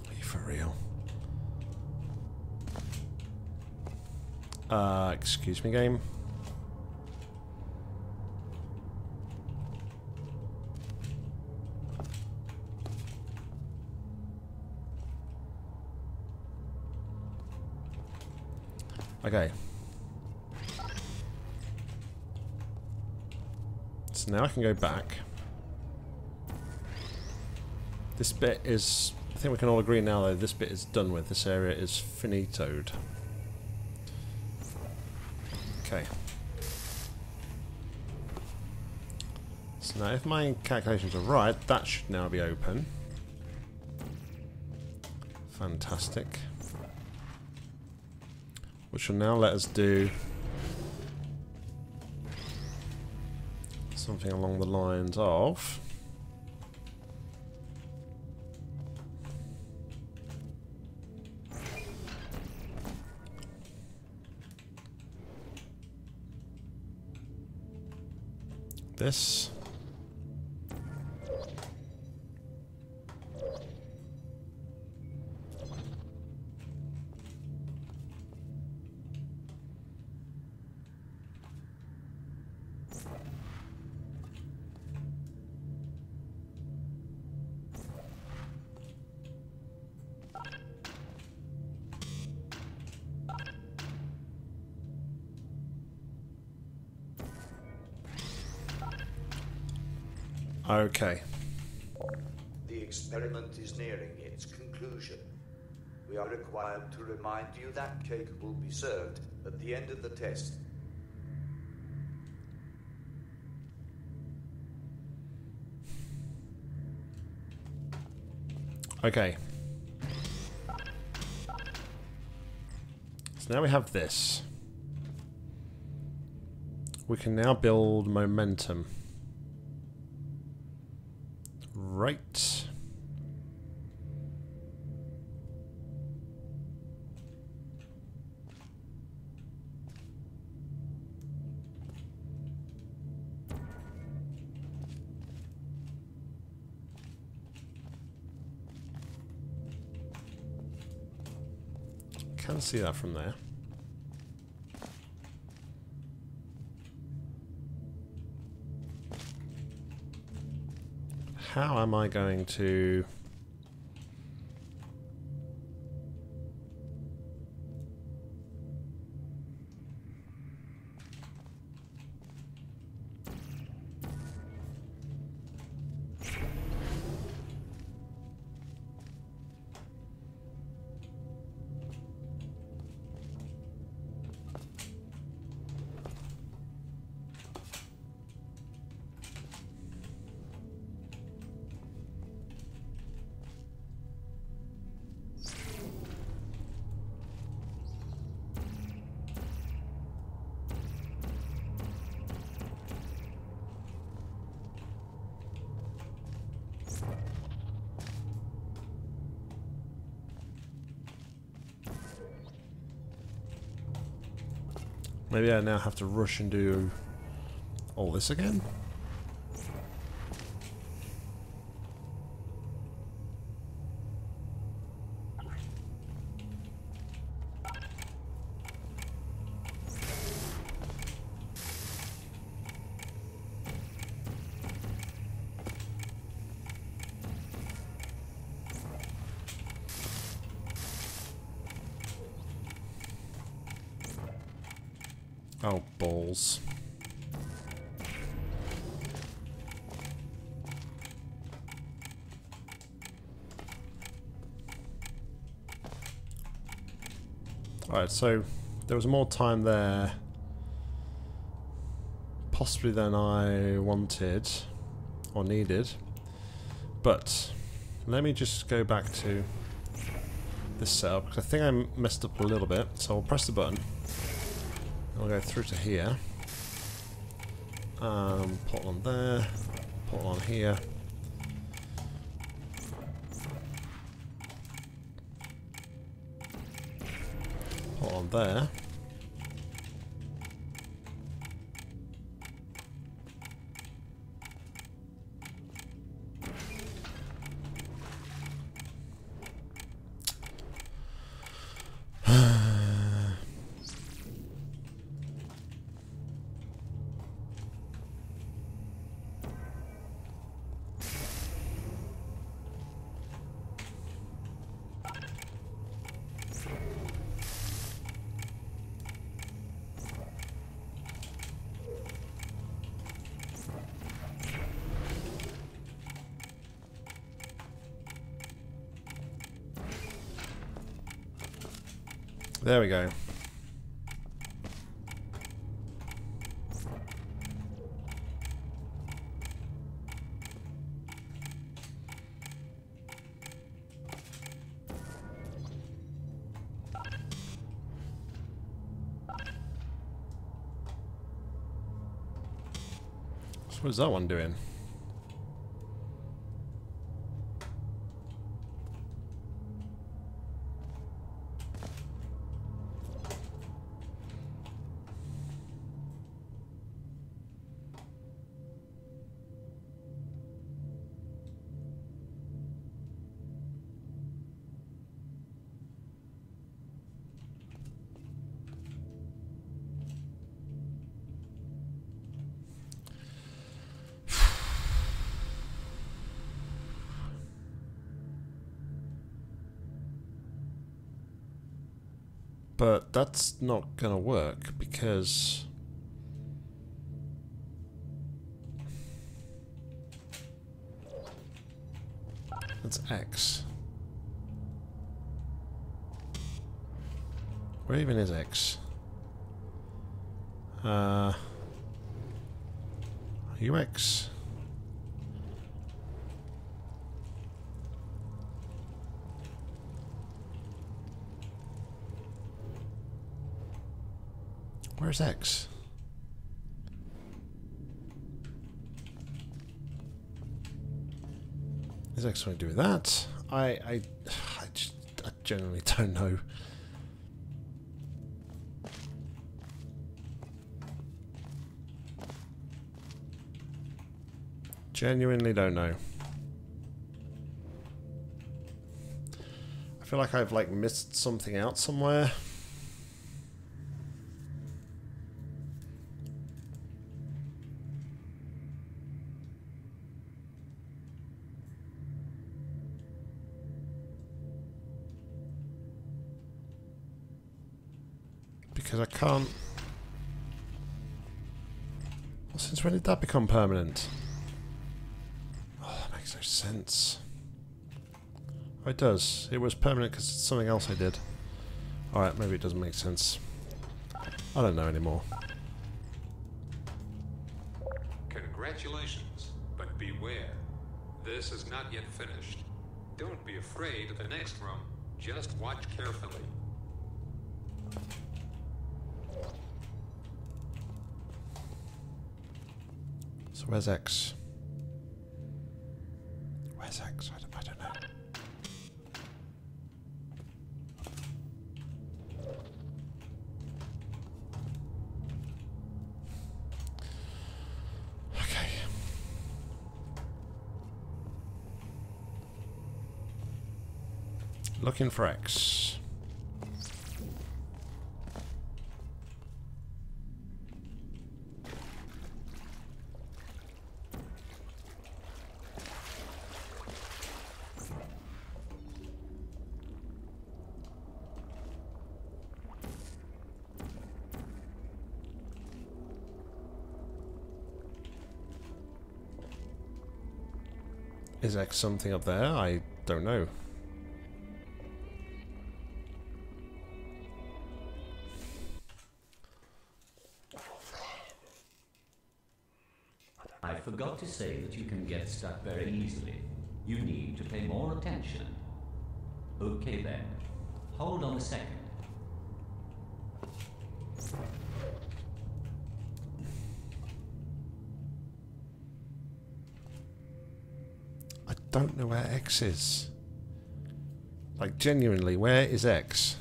Are you for real? Uh, excuse me, game. Okay. So now I can go back. This bit is... I think we can all agree now though, this bit is done with. This area is finitoed. Okay. So now, if my calculations are right, that should now be open. Fantastic. Which will now let us do something along the lines of. This. Test. Okay. So now we have this. We can now build momentum. Right. Can see that from there. How am I going to... Maybe I now have to rush and do all this again? Oh, balls. Alright, so there was more time there possibly than I wanted or needed. But let me just go back to this setup because I think I messed up a little bit. So I'll press the button. I'll go through to here. Um, put on there. Put on here. There. There we go. What is that one doing? That's not gonna work because that's X. Where even is X? Uh, UX. Where's X? Is X something to do with that? I, I, I, just, I genuinely don't know. Genuinely don't know. I feel like I've like missed something out somewhere. That become permanent? Oh, that makes no sense. Oh, it does. It was permanent because it's something else I did. Alright, maybe it doesn't make sense. I don't know anymore. Congratulations, but beware. This is not yet finished. Don't be afraid of the next room. Just watch carefully. Where's X? Where's X? I don't, I don't know. Okay. Looking for X. Something up there? I don't know. I forgot to say that you can get stuck very easily. You need to pay more attention. Okay then. Hold on a second. Don't know where X is. Like, genuinely, where is X?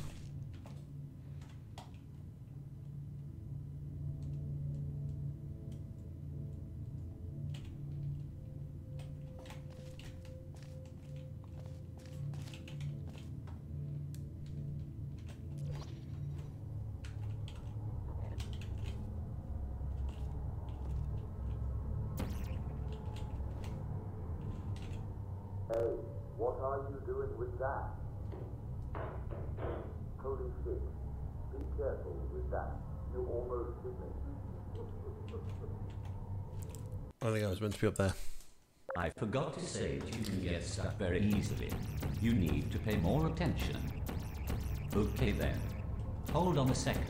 Was meant to be up there. I forgot to say that you can get stuck very easily. You need to pay more attention. Okay then. Hold on a second.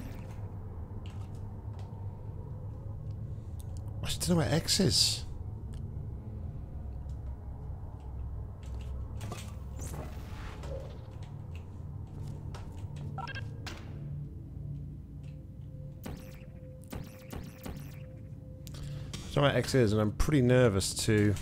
I just don't know where X is. So my X is, and I'm pretty nervous to.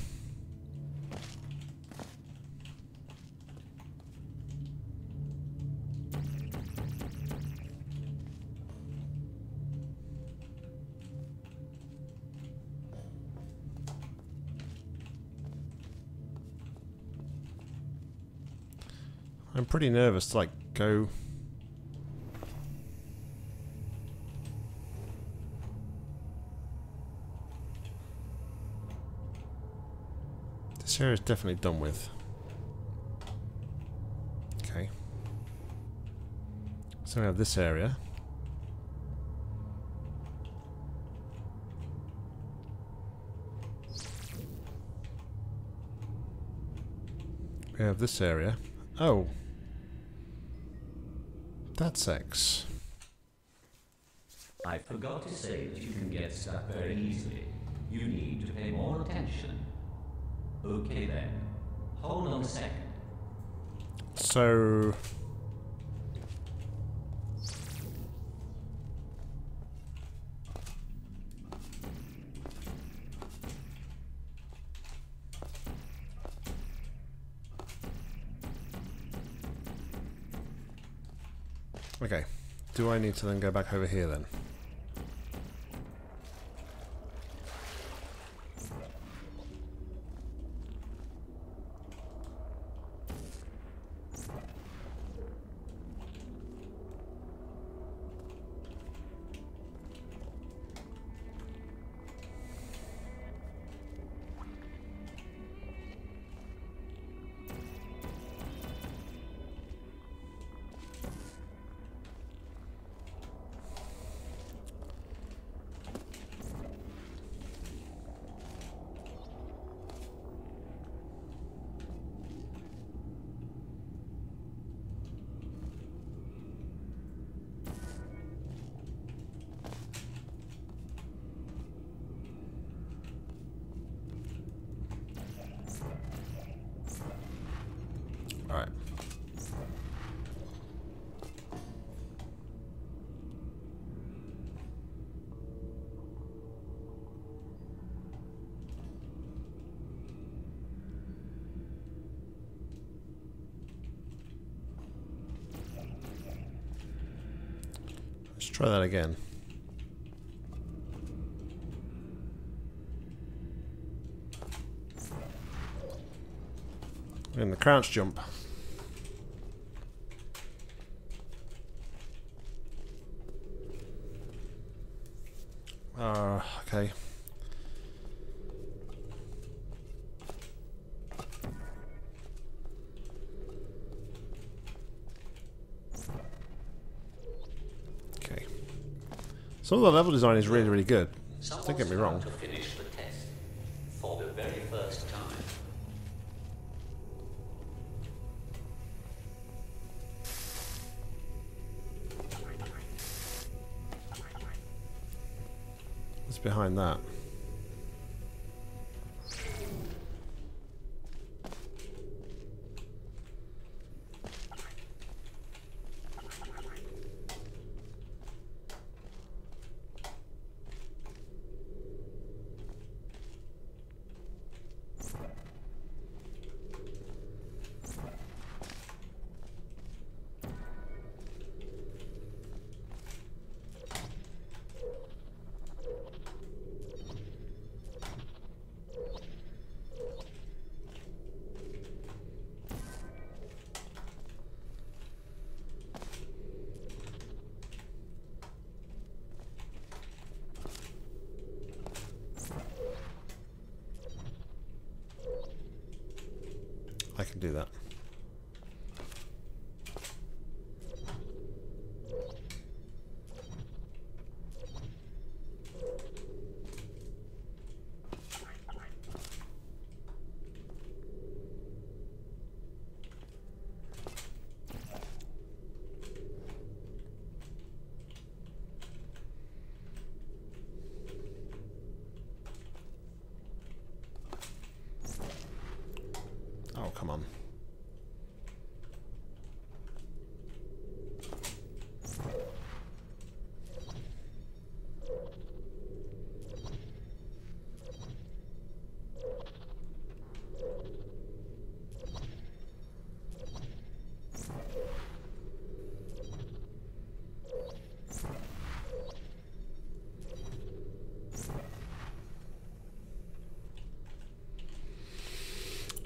I'm pretty nervous to like go Area is definitely done with. Okay. So we have this area. We have this area. Oh. That's X. I forgot to say that you can get stuck very easily. You need to pay more attention. Okay then. Hold on a second. So... Okay. Do I need to then go back over here then? Try that again. In the crouch jump. Uh, okay. Okay. Some of the level design is really, really good. Don't get me wrong.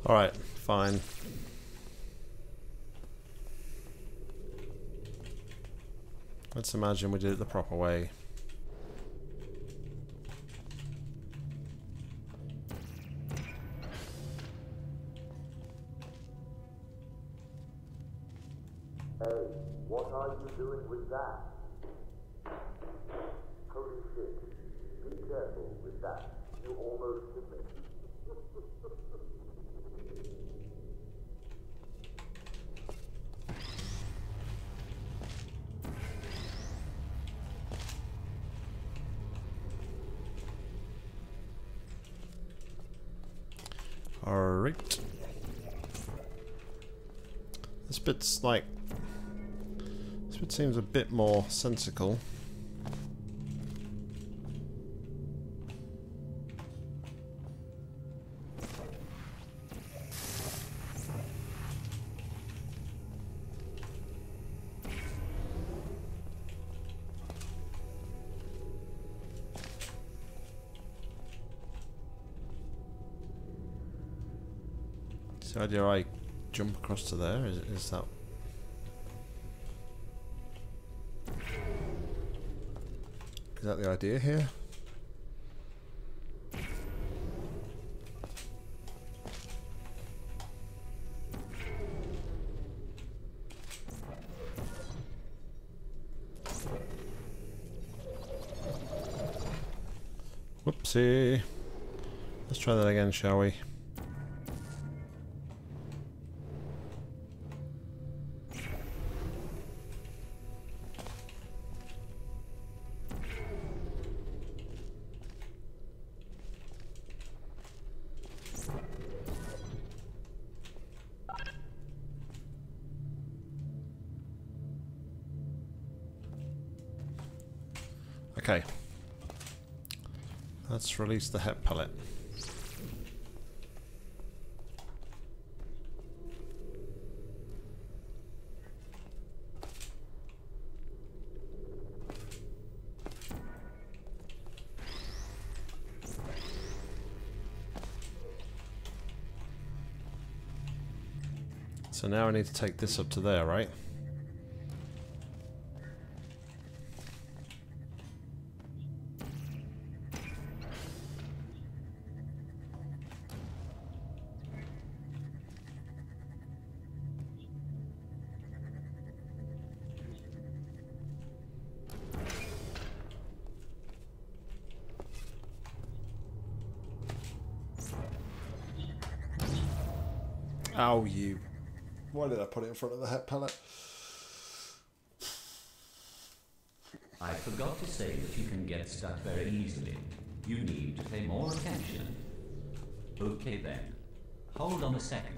Alright, fine. Let's imagine we did it the proper way. Bit more sensical. So idea I jump across to there? Is, is that... that the idea here? Whoopsie. Let's try that again, shall we? The het pellet. So now I need to take this up to there, right? Front of the het pellet? I forgot to say that you can get stuck very easily. You need to pay more attention. Okay then. Hold on a second.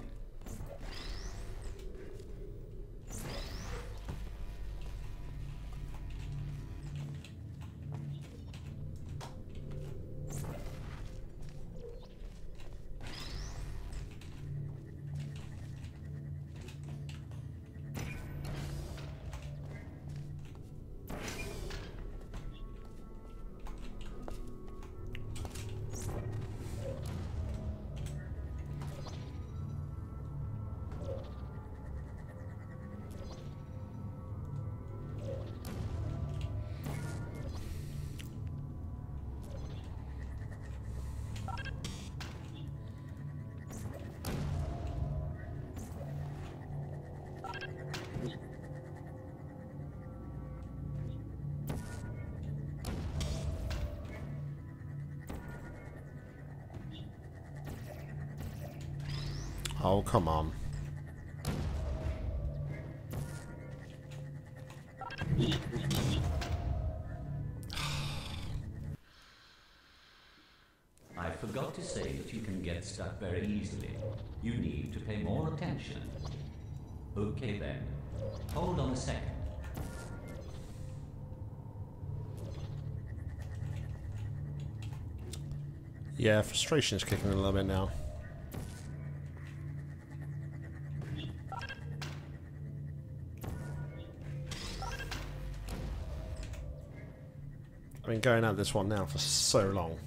Oh, come on. I forgot to say that you can get stuck very easily. You need to pay more attention. Okay then. Hold on a second. Yeah, frustration is kicking in a little bit now. Going at this one now for so long.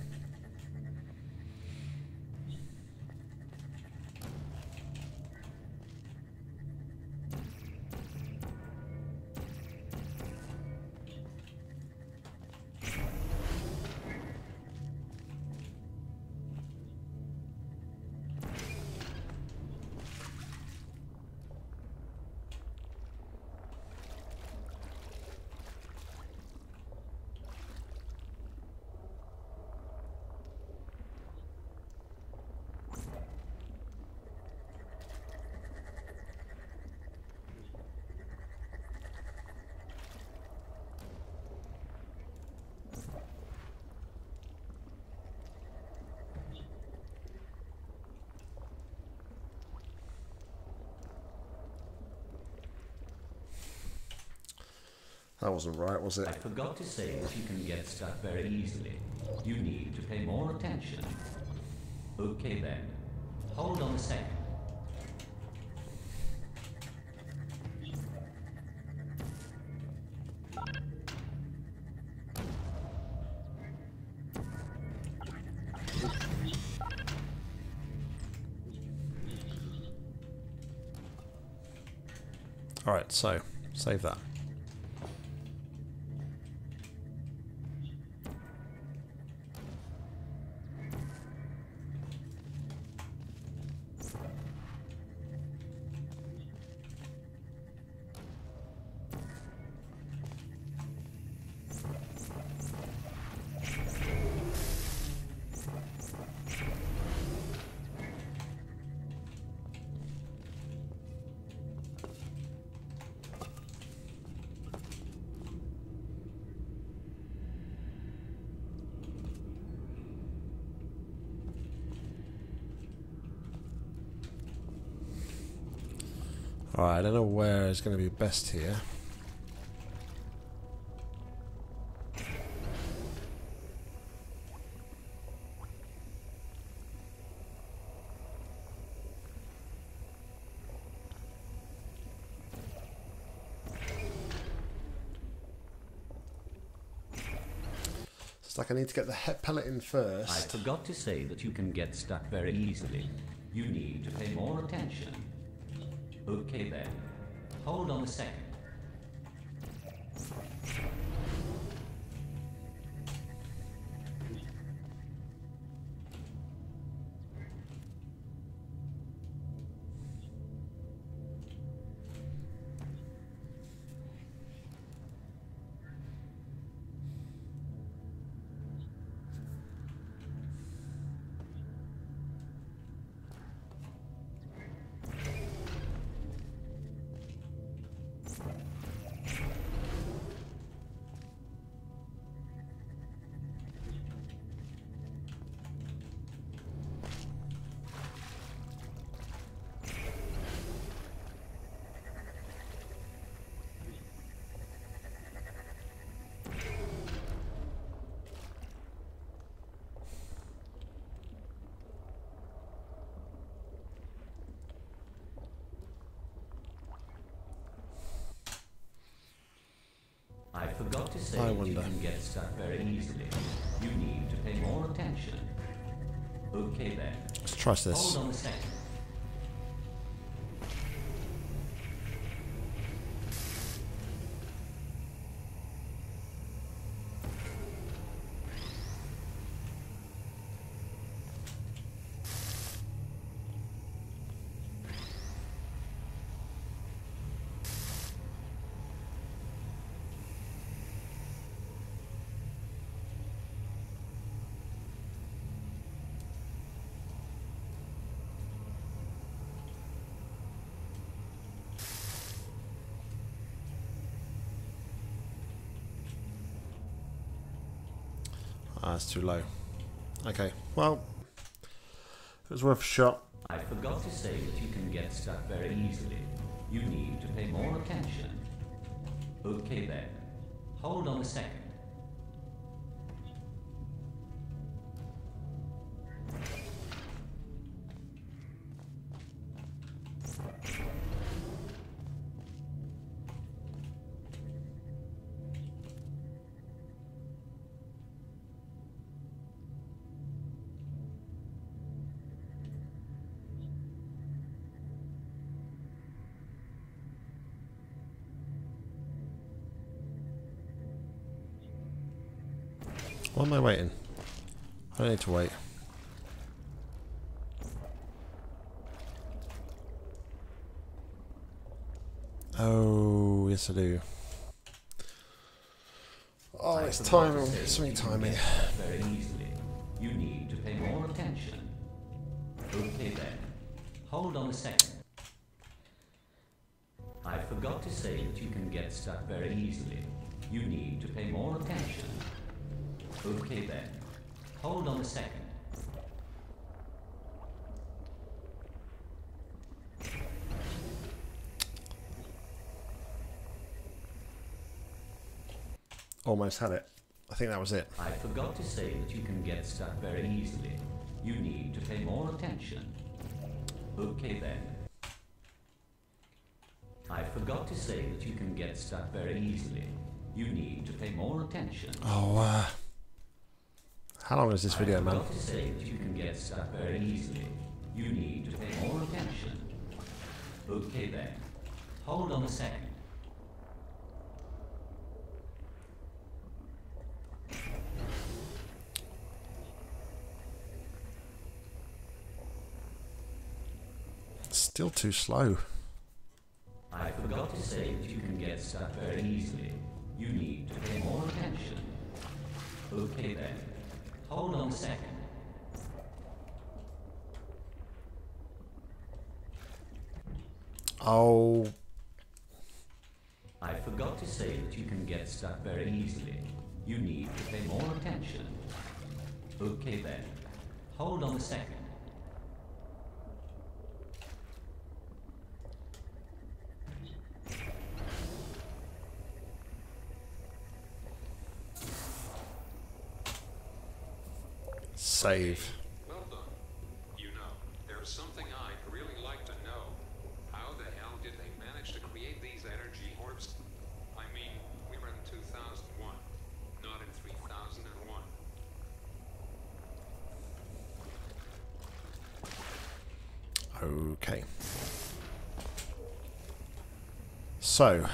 That wasn't right, was it? I forgot to say that you can get stuck very easily. You need to pay more attention. Okay then. Hold on a second. Alright, so, save that. Is going to be best here. It's like I need to get the head pellet in first. I forgot to say that you can get stuck very easily. You need to pay more attention. Okay then. Hold on a second. Okay then. Let's trust this. Hold on a second. Ah, it's too low. Okay, well, it was worth a shot. I forgot to say that you can get stuck very easily. You need to pay more attention. Okay then. Hold on a second. Am I waiting? I don't need to wait. Oh, yes I do. Oh, it's timing. It's me timing. Very easily. You need to pay more attention. Okay then. Hold on a second. I forgot to say that you can get stuck very easily. You need to pay more attention. Okay then. Hold on a second. Almost had it. I think that was it. I forgot to say that you can get stuck very easily. You need to pay more attention. Okay then. I forgot to say that you can get stuck very easily. You need to pay more attention. Oh, uh, how long is this video, I man? forgot to say that you can get stuck very easily. You need to pay more attention. Okay then. Hold on a second. Still too slow. I forgot to say that you can get stuck very easily. You need to pay more attention. Okay then. Hold on a second. Oh, I forgot to say that you can get stuck very easily. You need to pay more attention. Okay then. Hold on a second. Save. Well done. You know, there's something I'd really like to know. How the hell did they manage to create these energy orbs? I mean, we were in 2001, not in 3001. Okay. So.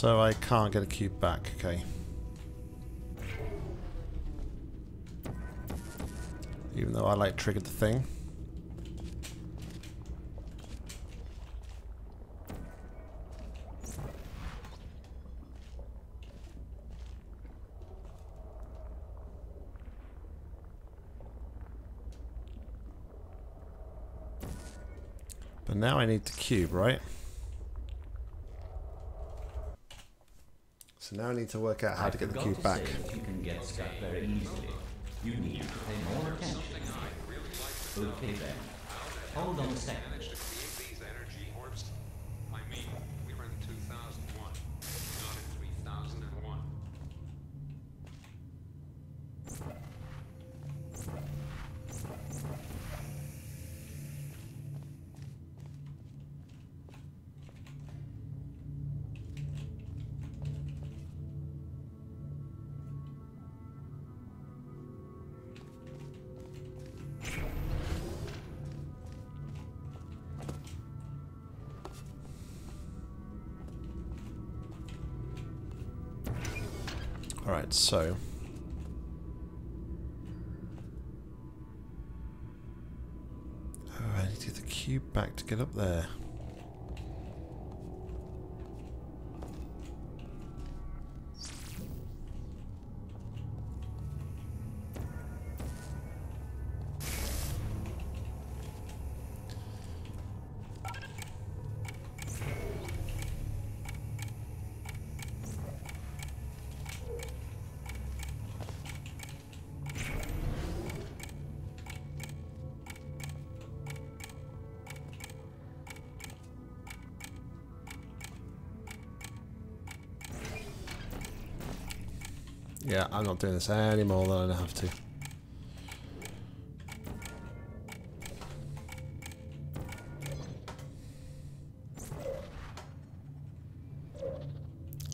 So I can't get a cube back, okay. Even though I like triggered the thing. But now I need the cube, right? Now I need to work out how I to get the cube back. you can get stuck very easily. You need to pay more attention. Okay then. Hold on a second. Alright, so. Oh, I need to get the cube back to get up there. I'm not doing this any more than I have to.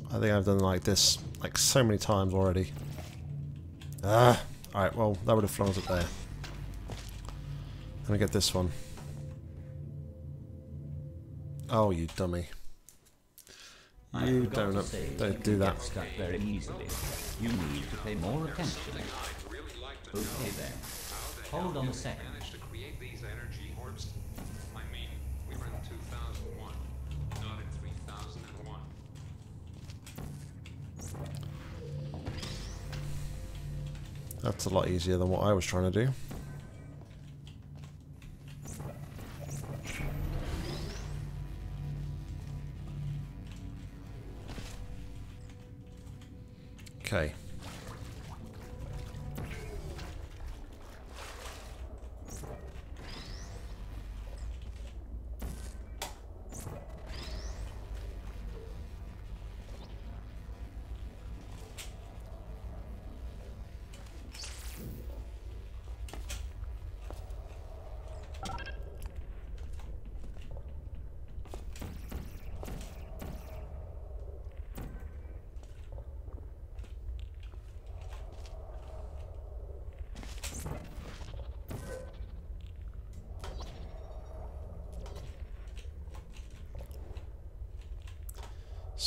I think I've done like this like so many times already. Ah, alright, well, that would have flown up there. Let me get this one. Oh, you dummy. I You don't, to say don't do that. stuck very easily. You need to pay more attention. I'd really like to Okay then. Hold on a second. manage to create these energy orbs? I mean, we were in 2001, not in 3001. That's a lot easier than what I was trying to do.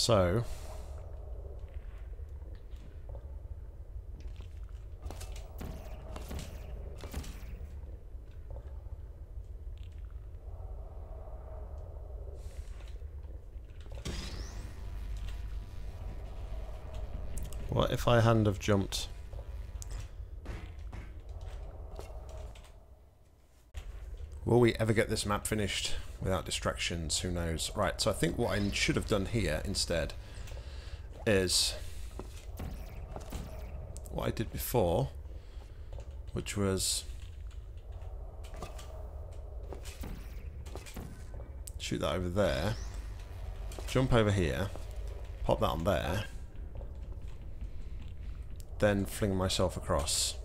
So, what if I hadn't have jumped? Will we ever get this map finished without distractions? Who knows? Right, so I think what I should have done here instead is what I did before, which was shoot that over there, jump over here, pop that on there, then fling myself across.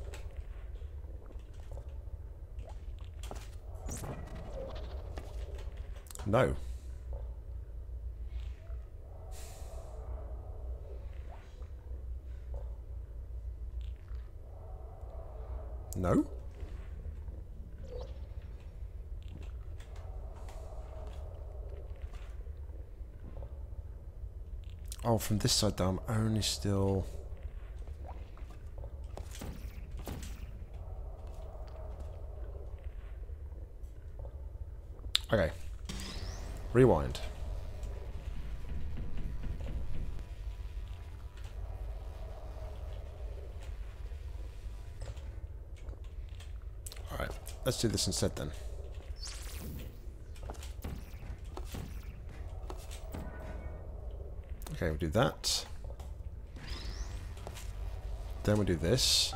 No. No? Oh, from this side though, I'm only still... Okay. Rewind. Alright, let's do this instead then. Okay, we'll do that. Then we do this.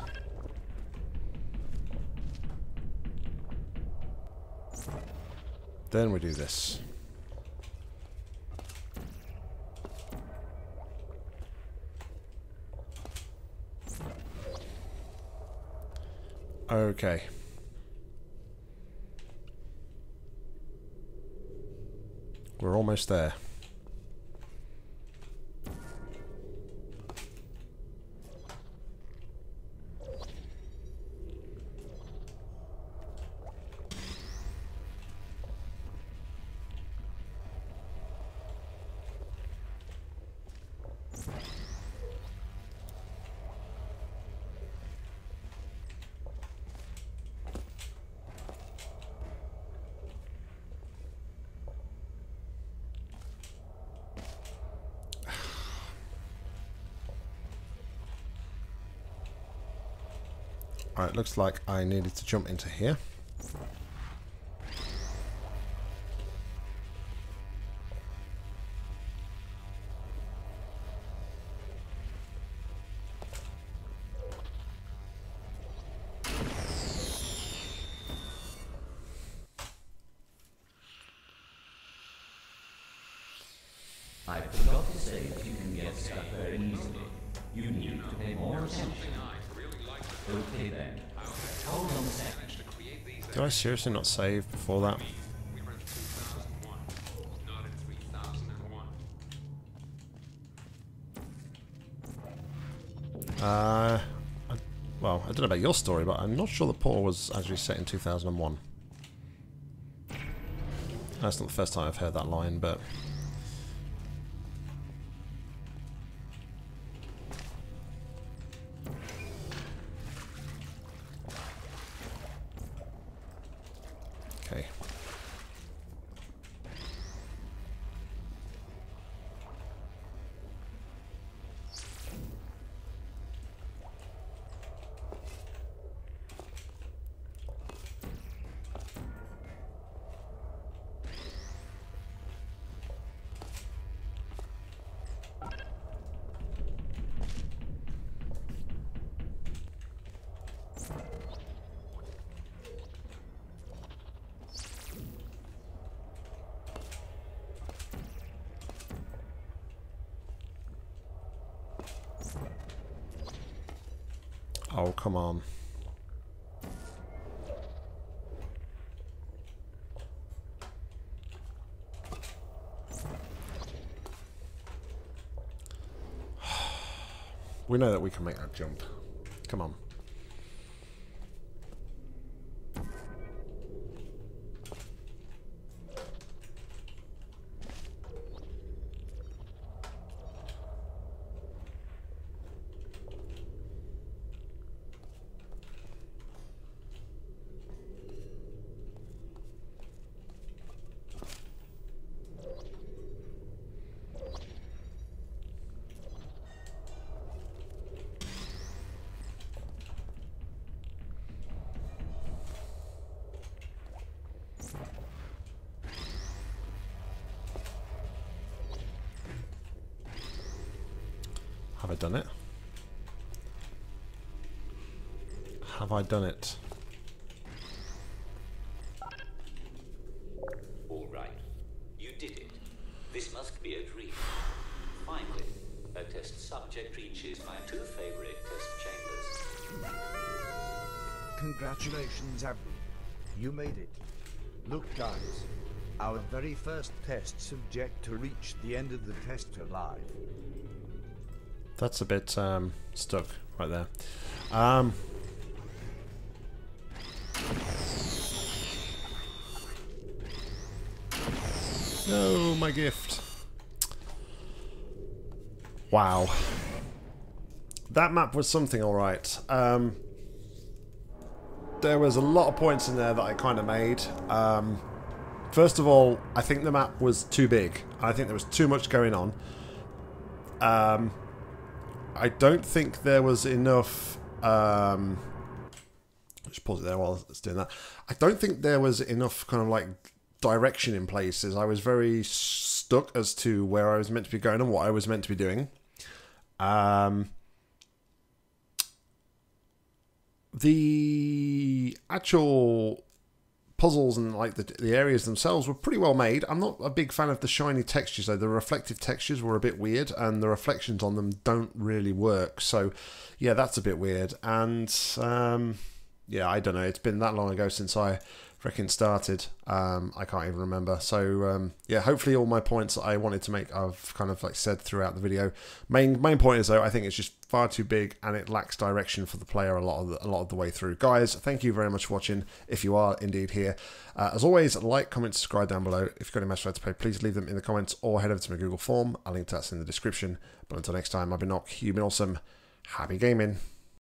Then we do this. Okay. We're almost there. Alright, looks like I needed to jump into here. Seriously not save before that? We were in 2001, not in 3001. Uh, I, well, I don't know about your story, but I'm not sure the Portal was actually set in 2001. That's not the first time I've heard that line, but... Oh, come on. We know that we can make that jump. Come on. Have I done it? Have I done it? All right. You did it. This must be a dream. Finally, a test subject reaches my two favorite test chambers. Congratulations, Abby. You made it. Look, guys. Our very first test subject to reach the end of the test alive. That's a bit um, stuck right there. Um, no, my gift. Wow. That map was something alright. Um, there was a lot of points in there that I kind of made. Um, first of all, I think the map was too big. I think there was too much going on. Um, I don't think there was enough. Um, just pause it there while it's doing that. I don't think there was enough kind of like direction in places. I was very stuck as to where I was meant to be going and what I was meant to be doing. Um, the actual puzzles and like the, the areas themselves were pretty well made. I'm not a big fan of the shiny textures though. The reflective textures were a bit weird and the reflections on them don't really work. So yeah, that's a bit weird. And um, yeah, I don't know. It's been that long ago since I freaking started. Um, I can't even remember. So um, yeah, hopefully all my points I wanted to make I've kind of like said throughout the video. Main main point is though I think it's just far too big and it lacks direction for the player a lot of the, a lot of the way through. Guys, thank you very much for watching. If you are indeed here, uh, as always, like, comment, subscribe down below. If you've got any match to play, please leave them in the comments or head over to my Google form. I'll link to that in the description. But until next time, I've been Nock. You've been awesome. Happy gaming.